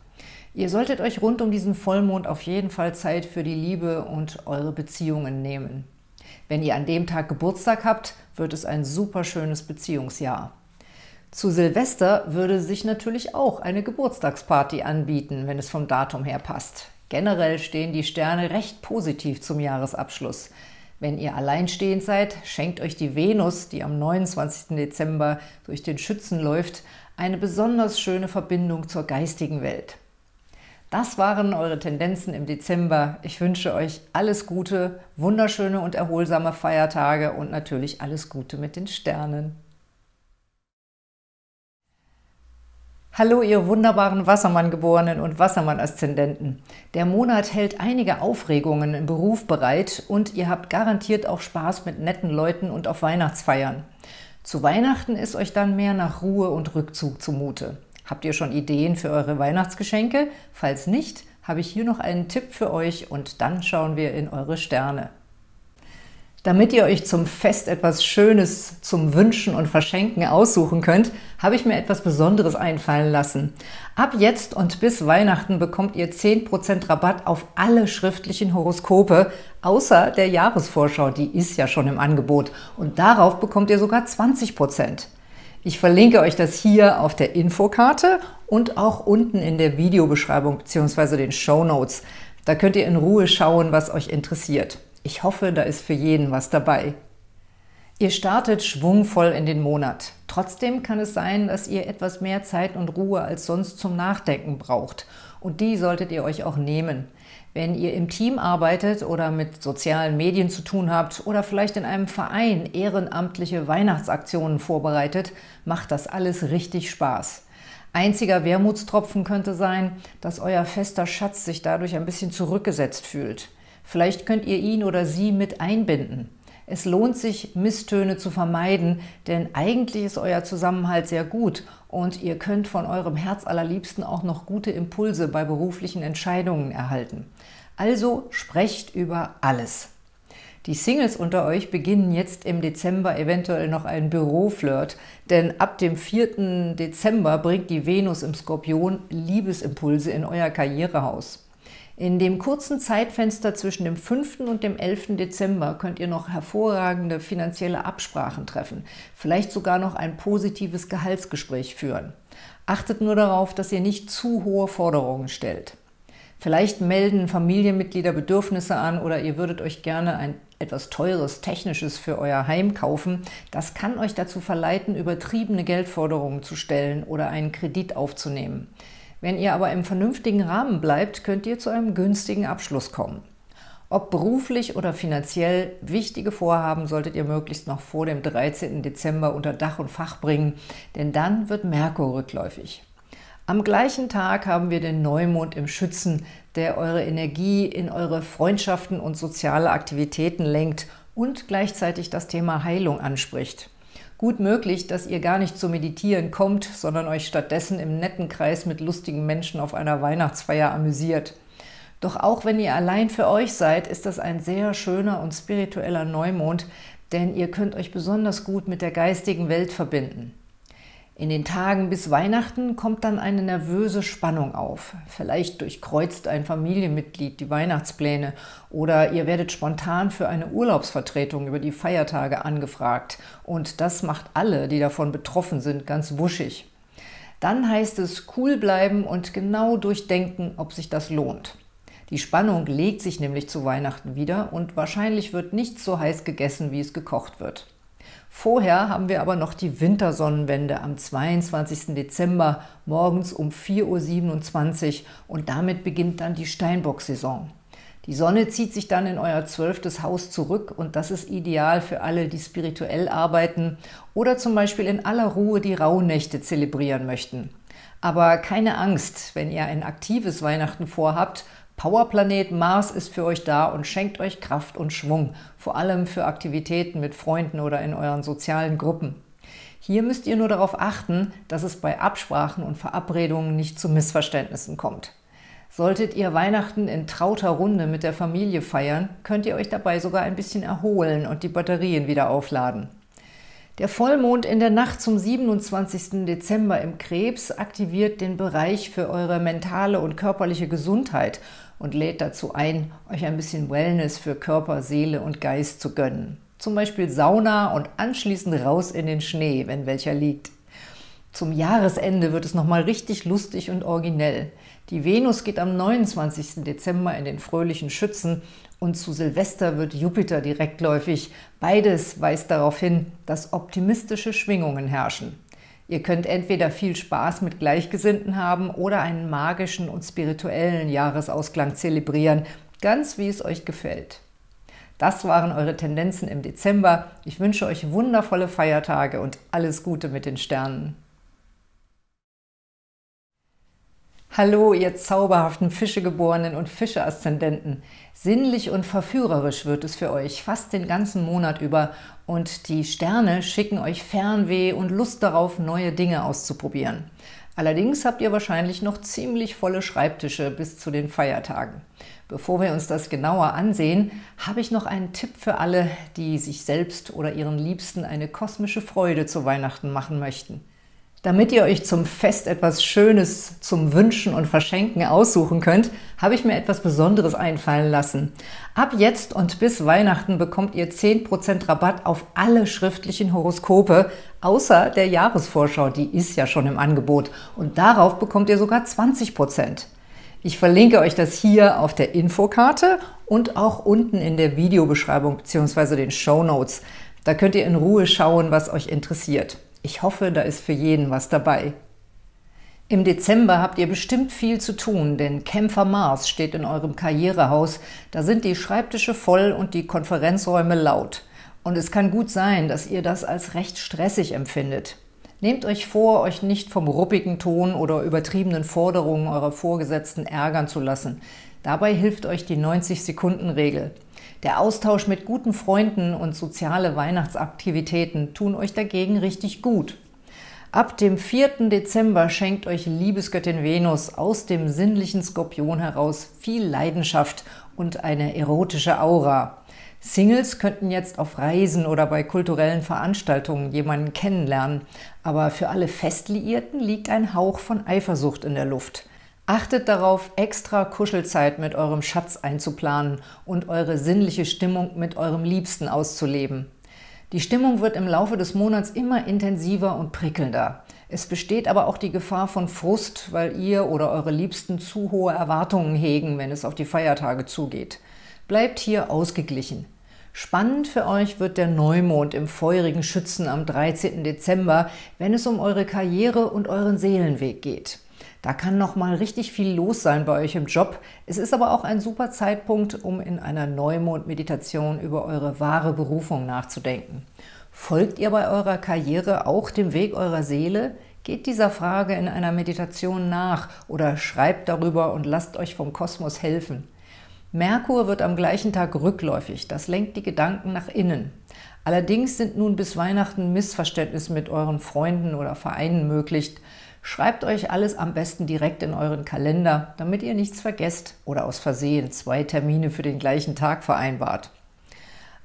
Ihr solltet euch rund um diesen Vollmond auf jeden Fall Zeit für die Liebe und eure Beziehungen nehmen. Wenn ihr an dem Tag Geburtstag habt, wird es ein super schönes Beziehungsjahr. Zu Silvester würde sich natürlich auch eine Geburtstagsparty anbieten, wenn es vom Datum her passt. Generell stehen die Sterne recht positiv zum Jahresabschluss. Wenn ihr alleinstehend seid, schenkt euch die Venus, die am 29. Dezember durch den Schützen läuft, eine besonders schöne Verbindung zur geistigen Welt. Das waren eure Tendenzen im Dezember. Ich wünsche euch alles Gute, wunderschöne und erholsame Feiertage und natürlich alles Gute mit den Sternen. Hallo, ihr wunderbaren Wassermann-Geborenen und Wassermann-Aszendenten. Der Monat hält einige Aufregungen im Beruf bereit und ihr habt garantiert auch Spaß mit netten Leuten und auf Weihnachtsfeiern. Zu Weihnachten ist euch dann mehr nach Ruhe und Rückzug zumute. Habt ihr schon Ideen für eure Weihnachtsgeschenke? Falls nicht, habe ich hier noch einen Tipp für euch und dann schauen wir in eure Sterne. Damit ihr euch zum Fest etwas Schönes zum Wünschen und Verschenken aussuchen könnt, habe ich mir etwas Besonderes einfallen lassen. Ab jetzt und bis Weihnachten bekommt ihr 10% Rabatt auf alle schriftlichen Horoskope, außer der Jahresvorschau, die ist ja schon im Angebot. Und darauf bekommt ihr sogar 20%. Ich verlinke euch das hier auf der Infokarte und auch unten in der Videobeschreibung bzw. den Show Notes. Da könnt ihr in Ruhe schauen, was euch interessiert. Ich hoffe, da ist für jeden was dabei. Ihr startet schwungvoll in den Monat. Trotzdem kann es sein, dass ihr etwas mehr Zeit und Ruhe als sonst zum Nachdenken braucht. Und die solltet ihr euch auch nehmen. Wenn ihr im Team arbeitet oder mit sozialen Medien zu tun habt oder vielleicht in einem Verein ehrenamtliche Weihnachtsaktionen vorbereitet, macht das alles richtig Spaß. Einziger Wermutstropfen könnte sein, dass euer fester Schatz sich dadurch ein bisschen zurückgesetzt fühlt. Vielleicht könnt ihr ihn oder sie mit einbinden. Es lohnt sich, Misstöne zu vermeiden, denn eigentlich ist euer Zusammenhalt sehr gut und ihr könnt von eurem Herzallerliebsten auch noch gute Impulse bei beruflichen Entscheidungen erhalten. Also sprecht über alles. Die Singles unter euch beginnen jetzt im Dezember eventuell noch einen Büroflirt, denn ab dem 4. Dezember bringt die Venus im Skorpion Liebesimpulse in euer Karrierehaus. In dem kurzen Zeitfenster zwischen dem 5. und dem 11. Dezember könnt ihr noch hervorragende finanzielle Absprachen treffen, vielleicht sogar noch ein positives Gehaltsgespräch führen. Achtet nur darauf, dass ihr nicht zu hohe Forderungen stellt. Vielleicht melden Familienmitglieder Bedürfnisse an oder ihr würdet euch gerne ein etwas teures Technisches für euer Heim kaufen. Das kann euch dazu verleiten, übertriebene Geldforderungen zu stellen oder einen Kredit aufzunehmen. Wenn ihr aber im vernünftigen Rahmen bleibt, könnt ihr zu einem günstigen Abschluss kommen. Ob beruflich oder finanziell, wichtige Vorhaben solltet ihr möglichst noch vor dem 13. Dezember unter Dach und Fach bringen, denn dann wird Merkur rückläufig. Am gleichen Tag haben wir den Neumond im Schützen, der eure Energie in eure Freundschaften und soziale Aktivitäten lenkt und gleichzeitig das Thema Heilung anspricht. Gut möglich, dass ihr gar nicht zum Meditieren kommt, sondern euch stattdessen im netten Kreis mit lustigen Menschen auf einer Weihnachtsfeier amüsiert. Doch auch wenn ihr allein für euch seid, ist das ein sehr schöner und spiritueller Neumond, denn ihr könnt euch besonders gut mit der geistigen Welt verbinden. In den Tagen bis Weihnachten kommt dann eine nervöse Spannung auf. Vielleicht durchkreuzt ein Familienmitglied die Weihnachtspläne oder ihr werdet spontan für eine Urlaubsvertretung über die Feiertage angefragt. Und das macht alle, die davon betroffen sind, ganz wuschig. Dann heißt es cool bleiben und genau durchdenken, ob sich das lohnt. Die Spannung legt sich nämlich zu Weihnachten wieder und wahrscheinlich wird nicht so heiß gegessen, wie es gekocht wird. Vorher haben wir aber noch die Wintersonnenwende am 22. Dezember morgens um 4.27 Uhr und damit beginnt dann die Steinbock-Saison. Die Sonne zieht sich dann in euer zwölftes Haus zurück und das ist ideal für alle, die spirituell arbeiten oder zum Beispiel in aller Ruhe die Rauhnächte zelebrieren möchten. Aber keine Angst, wenn ihr ein aktives Weihnachten vorhabt Powerplanet Mars ist für euch da und schenkt euch Kraft und Schwung, vor allem für Aktivitäten mit Freunden oder in euren sozialen Gruppen. Hier müsst ihr nur darauf achten, dass es bei Absprachen und Verabredungen nicht zu Missverständnissen kommt. Solltet ihr Weihnachten in trauter Runde mit der Familie feiern, könnt ihr euch dabei sogar ein bisschen erholen und die Batterien wieder aufladen. Der Vollmond in der Nacht zum 27. Dezember im Krebs aktiviert den Bereich für eure mentale und körperliche Gesundheit und lädt dazu ein, euch ein bisschen Wellness für Körper, Seele und Geist zu gönnen. Zum Beispiel Sauna und anschließend raus in den Schnee, wenn welcher liegt. Zum Jahresende wird es nochmal richtig lustig und originell. Die Venus geht am 29. Dezember in den fröhlichen Schützen und zu Silvester wird Jupiter direktläufig. Beides weist darauf hin, dass optimistische Schwingungen herrschen. Ihr könnt entweder viel Spaß mit Gleichgesinnten haben oder einen magischen und spirituellen Jahresausklang zelebrieren, ganz wie es euch gefällt. Das waren eure Tendenzen im Dezember. Ich wünsche euch wundervolle Feiertage und alles Gute mit den Sternen. Hallo, ihr zauberhaften Fischegeborenen und Fische-Aszendenten. Sinnlich und verführerisch wird es für euch fast den ganzen Monat über und die Sterne schicken euch Fernweh und Lust darauf, neue Dinge auszuprobieren. Allerdings habt ihr wahrscheinlich noch ziemlich volle Schreibtische bis zu den Feiertagen. Bevor wir uns das genauer ansehen, habe ich noch einen Tipp für alle, die sich selbst oder ihren Liebsten eine kosmische Freude zu Weihnachten machen möchten. Damit ihr euch zum Fest etwas Schönes zum Wünschen und Verschenken aussuchen könnt, habe ich mir etwas Besonderes einfallen lassen. Ab jetzt und bis Weihnachten bekommt ihr 10% Rabatt auf alle schriftlichen Horoskope, außer der Jahresvorschau, die ist ja schon im Angebot. Und darauf bekommt ihr sogar 20%. Ich verlinke euch das hier auf der Infokarte und auch unten in der Videobeschreibung bzw. den Show Notes. Da könnt ihr in Ruhe schauen, was euch interessiert. Ich hoffe, da ist für jeden was dabei. Im Dezember habt ihr bestimmt viel zu tun, denn Kämpfer Mars steht in eurem Karrierehaus. Da sind die Schreibtische voll und die Konferenzräume laut. Und es kann gut sein, dass ihr das als recht stressig empfindet. Nehmt euch vor, euch nicht vom ruppigen Ton oder übertriebenen Forderungen eurer Vorgesetzten ärgern zu lassen. Dabei hilft euch die 90-Sekunden-Regel. Der Austausch mit guten Freunden und soziale Weihnachtsaktivitäten tun euch dagegen richtig gut. Ab dem 4. Dezember schenkt euch Liebesgöttin Venus aus dem sinnlichen Skorpion heraus viel Leidenschaft und eine erotische Aura. Singles könnten jetzt auf Reisen oder bei kulturellen Veranstaltungen jemanden kennenlernen, aber für alle Festliierten liegt ein Hauch von Eifersucht in der Luft. Achtet darauf, extra Kuschelzeit mit eurem Schatz einzuplanen und eure sinnliche Stimmung mit eurem Liebsten auszuleben. Die Stimmung wird im Laufe des Monats immer intensiver und prickelnder. Es besteht aber auch die Gefahr von Frust, weil ihr oder eure Liebsten zu hohe Erwartungen hegen, wenn es auf die Feiertage zugeht. Bleibt hier ausgeglichen. Spannend für euch wird der Neumond im feurigen Schützen am 13. Dezember, wenn es um eure Karriere und euren Seelenweg geht. Da kann noch mal richtig viel los sein bei euch im Job. Es ist aber auch ein super Zeitpunkt, um in einer Neumond-Meditation über eure wahre Berufung nachzudenken. Folgt ihr bei eurer Karriere auch dem Weg eurer Seele? Geht dieser Frage in einer Meditation nach oder schreibt darüber und lasst euch vom Kosmos helfen. Merkur wird am gleichen Tag rückläufig, das lenkt die Gedanken nach innen. Allerdings sind nun bis Weihnachten Missverständnisse mit euren Freunden oder Vereinen möglich. Schreibt euch alles am besten direkt in euren Kalender, damit ihr nichts vergesst oder aus Versehen zwei Termine für den gleichen Tag vereinbart.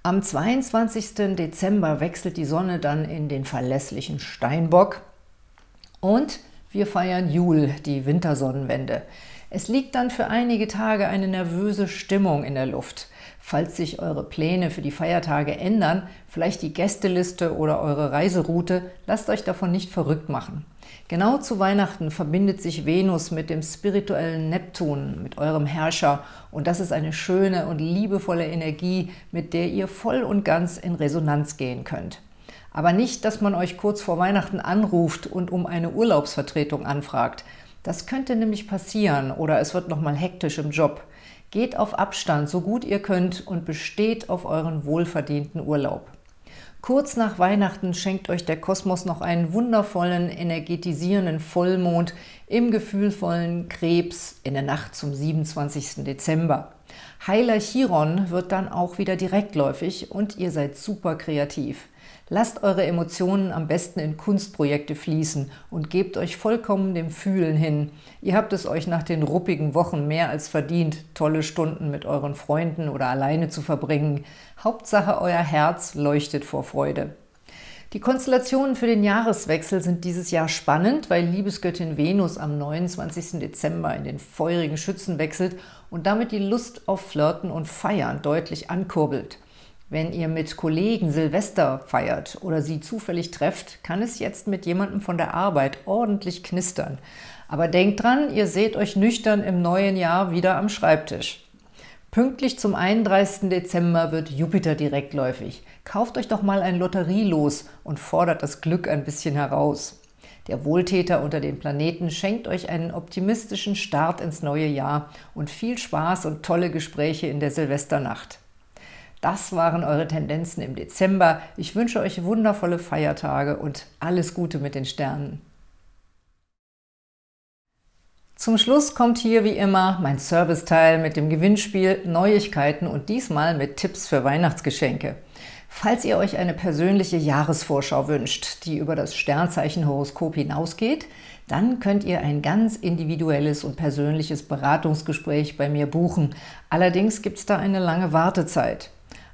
Am 22. Dezember wechselt die Sonne dann in den verlässlichen Steinbock und wir feiern Jul, die Wintersonnenwende. Es liegt dann für einige Tage eine nervöse Stimmung in der Luft. Falls sich eure Pläne für die Feiertage ändern, vielleicht die Gästeliste oder eure Reiseroute, lasst euch davon nicht verrückt machen. Genau zu Weihnachten verbindet sich Venus mit dem spirituellen Neptun, mit eurem Herrscher. Und das ist eine schöne und liebevolle Energie, mit der ihr voll und ganz in Resonanz gehen könnt. Aber nicht, dass man euch kurz vor Weihnachten anruft und um eine Urlaubsvertretung anfragt. Das könnte nämlich passieren oder es wird nochmal hektisch im Job. Geht auf Abstand, so gut ihr könnt und besteht auf euren wohlverdienten Urlaub. Kurz nach Weihnachten schenkt euch der Kosmos noch einen wundervollen, energetisierenden Vollmond im gefühlvollen Krebs in der Nacht zum 27. Dezember. Heiler Chiron wird dann auch wieder direktläufig und ihr seid super kreativ. Lasst eure Emotionen am besten in Kunstprojekte fließen und gebt euch vollkommen dem Fühlen hin. Ihr habt es euch nach den ruppigen Wochen mehr als verdient, tolle Stunden mit euren Freunden oder alleine zu verbringen. Hauptsache, euer Herz leuchtet vor Freude. Die Konstellationen für den Jahreswechsel sind dieses Jahr spannend, weil Liebesgöttin Venus am 29. Dezember in den feurigen Schützen wechselt und damit die Lust auf Flirten und Feiern deutlich ankurbelt. Wenn ihr mit Kollegen Silvester feiert oder sie zufällig trefft, kann es jetzt mit jemandem von der Arbeit ordentlich knistern. Aber denkt dran, ihr seht euch nüchtern im neuen Jahr wieder am Schreibtisch. Pünktlich zum 31. Dezember wird Jupiter direktläufig. Kauft euch doch mal ein Lotterielos und fordert das Glück ein bisschen heraus. Der Wohltäter unter den Planeten schenkt euch einen optimistischen Start ins neue Jahr und viel Spaß und tolle Gespräche in der Silvesternacht. Das waren eure Tendenzen im Dezember. Ich wünsche euch wundervolle Feiertage und alles Gute mit den Sternen. Zum Schluss kommt hier wie immer mein Serviceteil mit dem Gewinnspiel, Neuigkeiten und diesmal mit Tipps für Weihnachtsgeschenke. Falls ihr euch eine persönliche Jahresvorschau wünscht, die über das Sternzeichenhoroskop hinausgeht, dann könnt ihr ein ganz individuelles und persönliches Beratungsgespräch bei mir buchen. Allerdings gibt es da eine lange Wartezeit.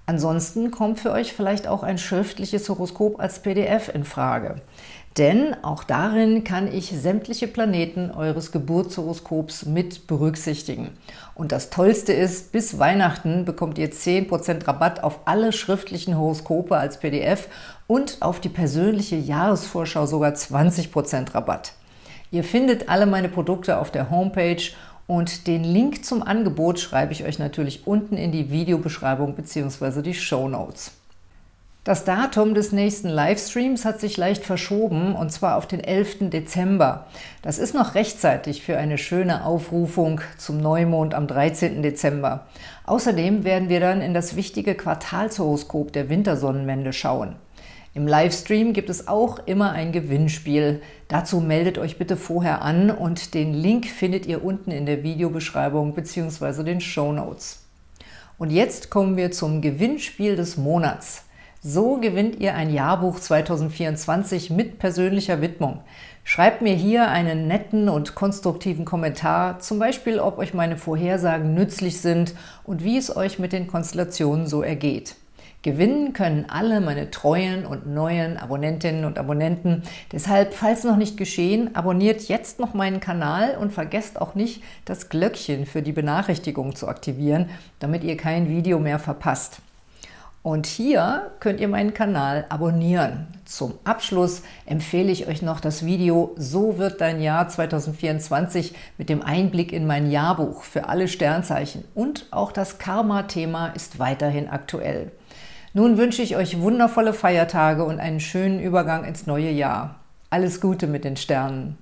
Ansonsten kommt für euch vielleicht auch ein schriftliches Horoskop als PDF in Frage. Denn auch darin kann ich sämtliche Planeten eures Geburtshoroskops mit berücksichtigen. Und das Tollste ist, bis Weihnachten bekommt ihr 10% Rabatt auf alle schriftlichen Horoskope als PDF und auf die persönliche Jahresvorschau sogar 20% Rabatt. Ihr findet alle meine Produkte auf der Homepage und den Link zum Angebot schreibe ich euch natürlich unten in die Videobeschreibung bzw. die Show Notes. Das Datum des nächsten Livestreams hat sich leicht verschoben, und zwar auf den 11. Dezember. Das ist noch rechtzeitig für eine schöne Aufrufung zum Neumond am 13. Dezember. Außerdem werden wir dann in das wichtige Quartalshoroskop der Wintersonnenwende schauen. Im Livestream gibt es auch immer ein Gewinnspiel. Dazu meldet euch bitte vorher an und den Link findet ihr unten in der Videobeschreibung bzw. den Show Notes. Und jetzt kommen wir zum Gewinnspiel des Monats. So gewinnt ihr ein Jahrbuch 2024 mit persönlicher Widmung. Schreibt mir hier einen netten und konstruktiven Kommentar, zum Beispiel, ob euch meine Vorhersagen nützlich sind und wie es euch mit den Konstellationen so ergeht. Gewinnen können alle meine treuen und neuen Abonnentinnen und Abonnenten. Deshalb, falls noch nicht geschehen, abonniert jetzt noch meinen Kanal und vergesst auch nicht, das Glöckchen für die Benachrichtigung zu aktivieren, damit ihr kein Video mehr verpasst. Und hier könnt ihr meinen Kanal abonnieren. Zum Abschluss empfehle ich euch noch das Video So wird dein Jahr 2024 mit dem Einblick in mein Jahrbuch für alle Sternzeichen. Und auch das Karma-Thema ist weiterhin aktuell. Nun wünsche ich euch wundervolle Feiertage und einen schönen Übergang ins neue Jahr. Alles Gute mit den Sternen!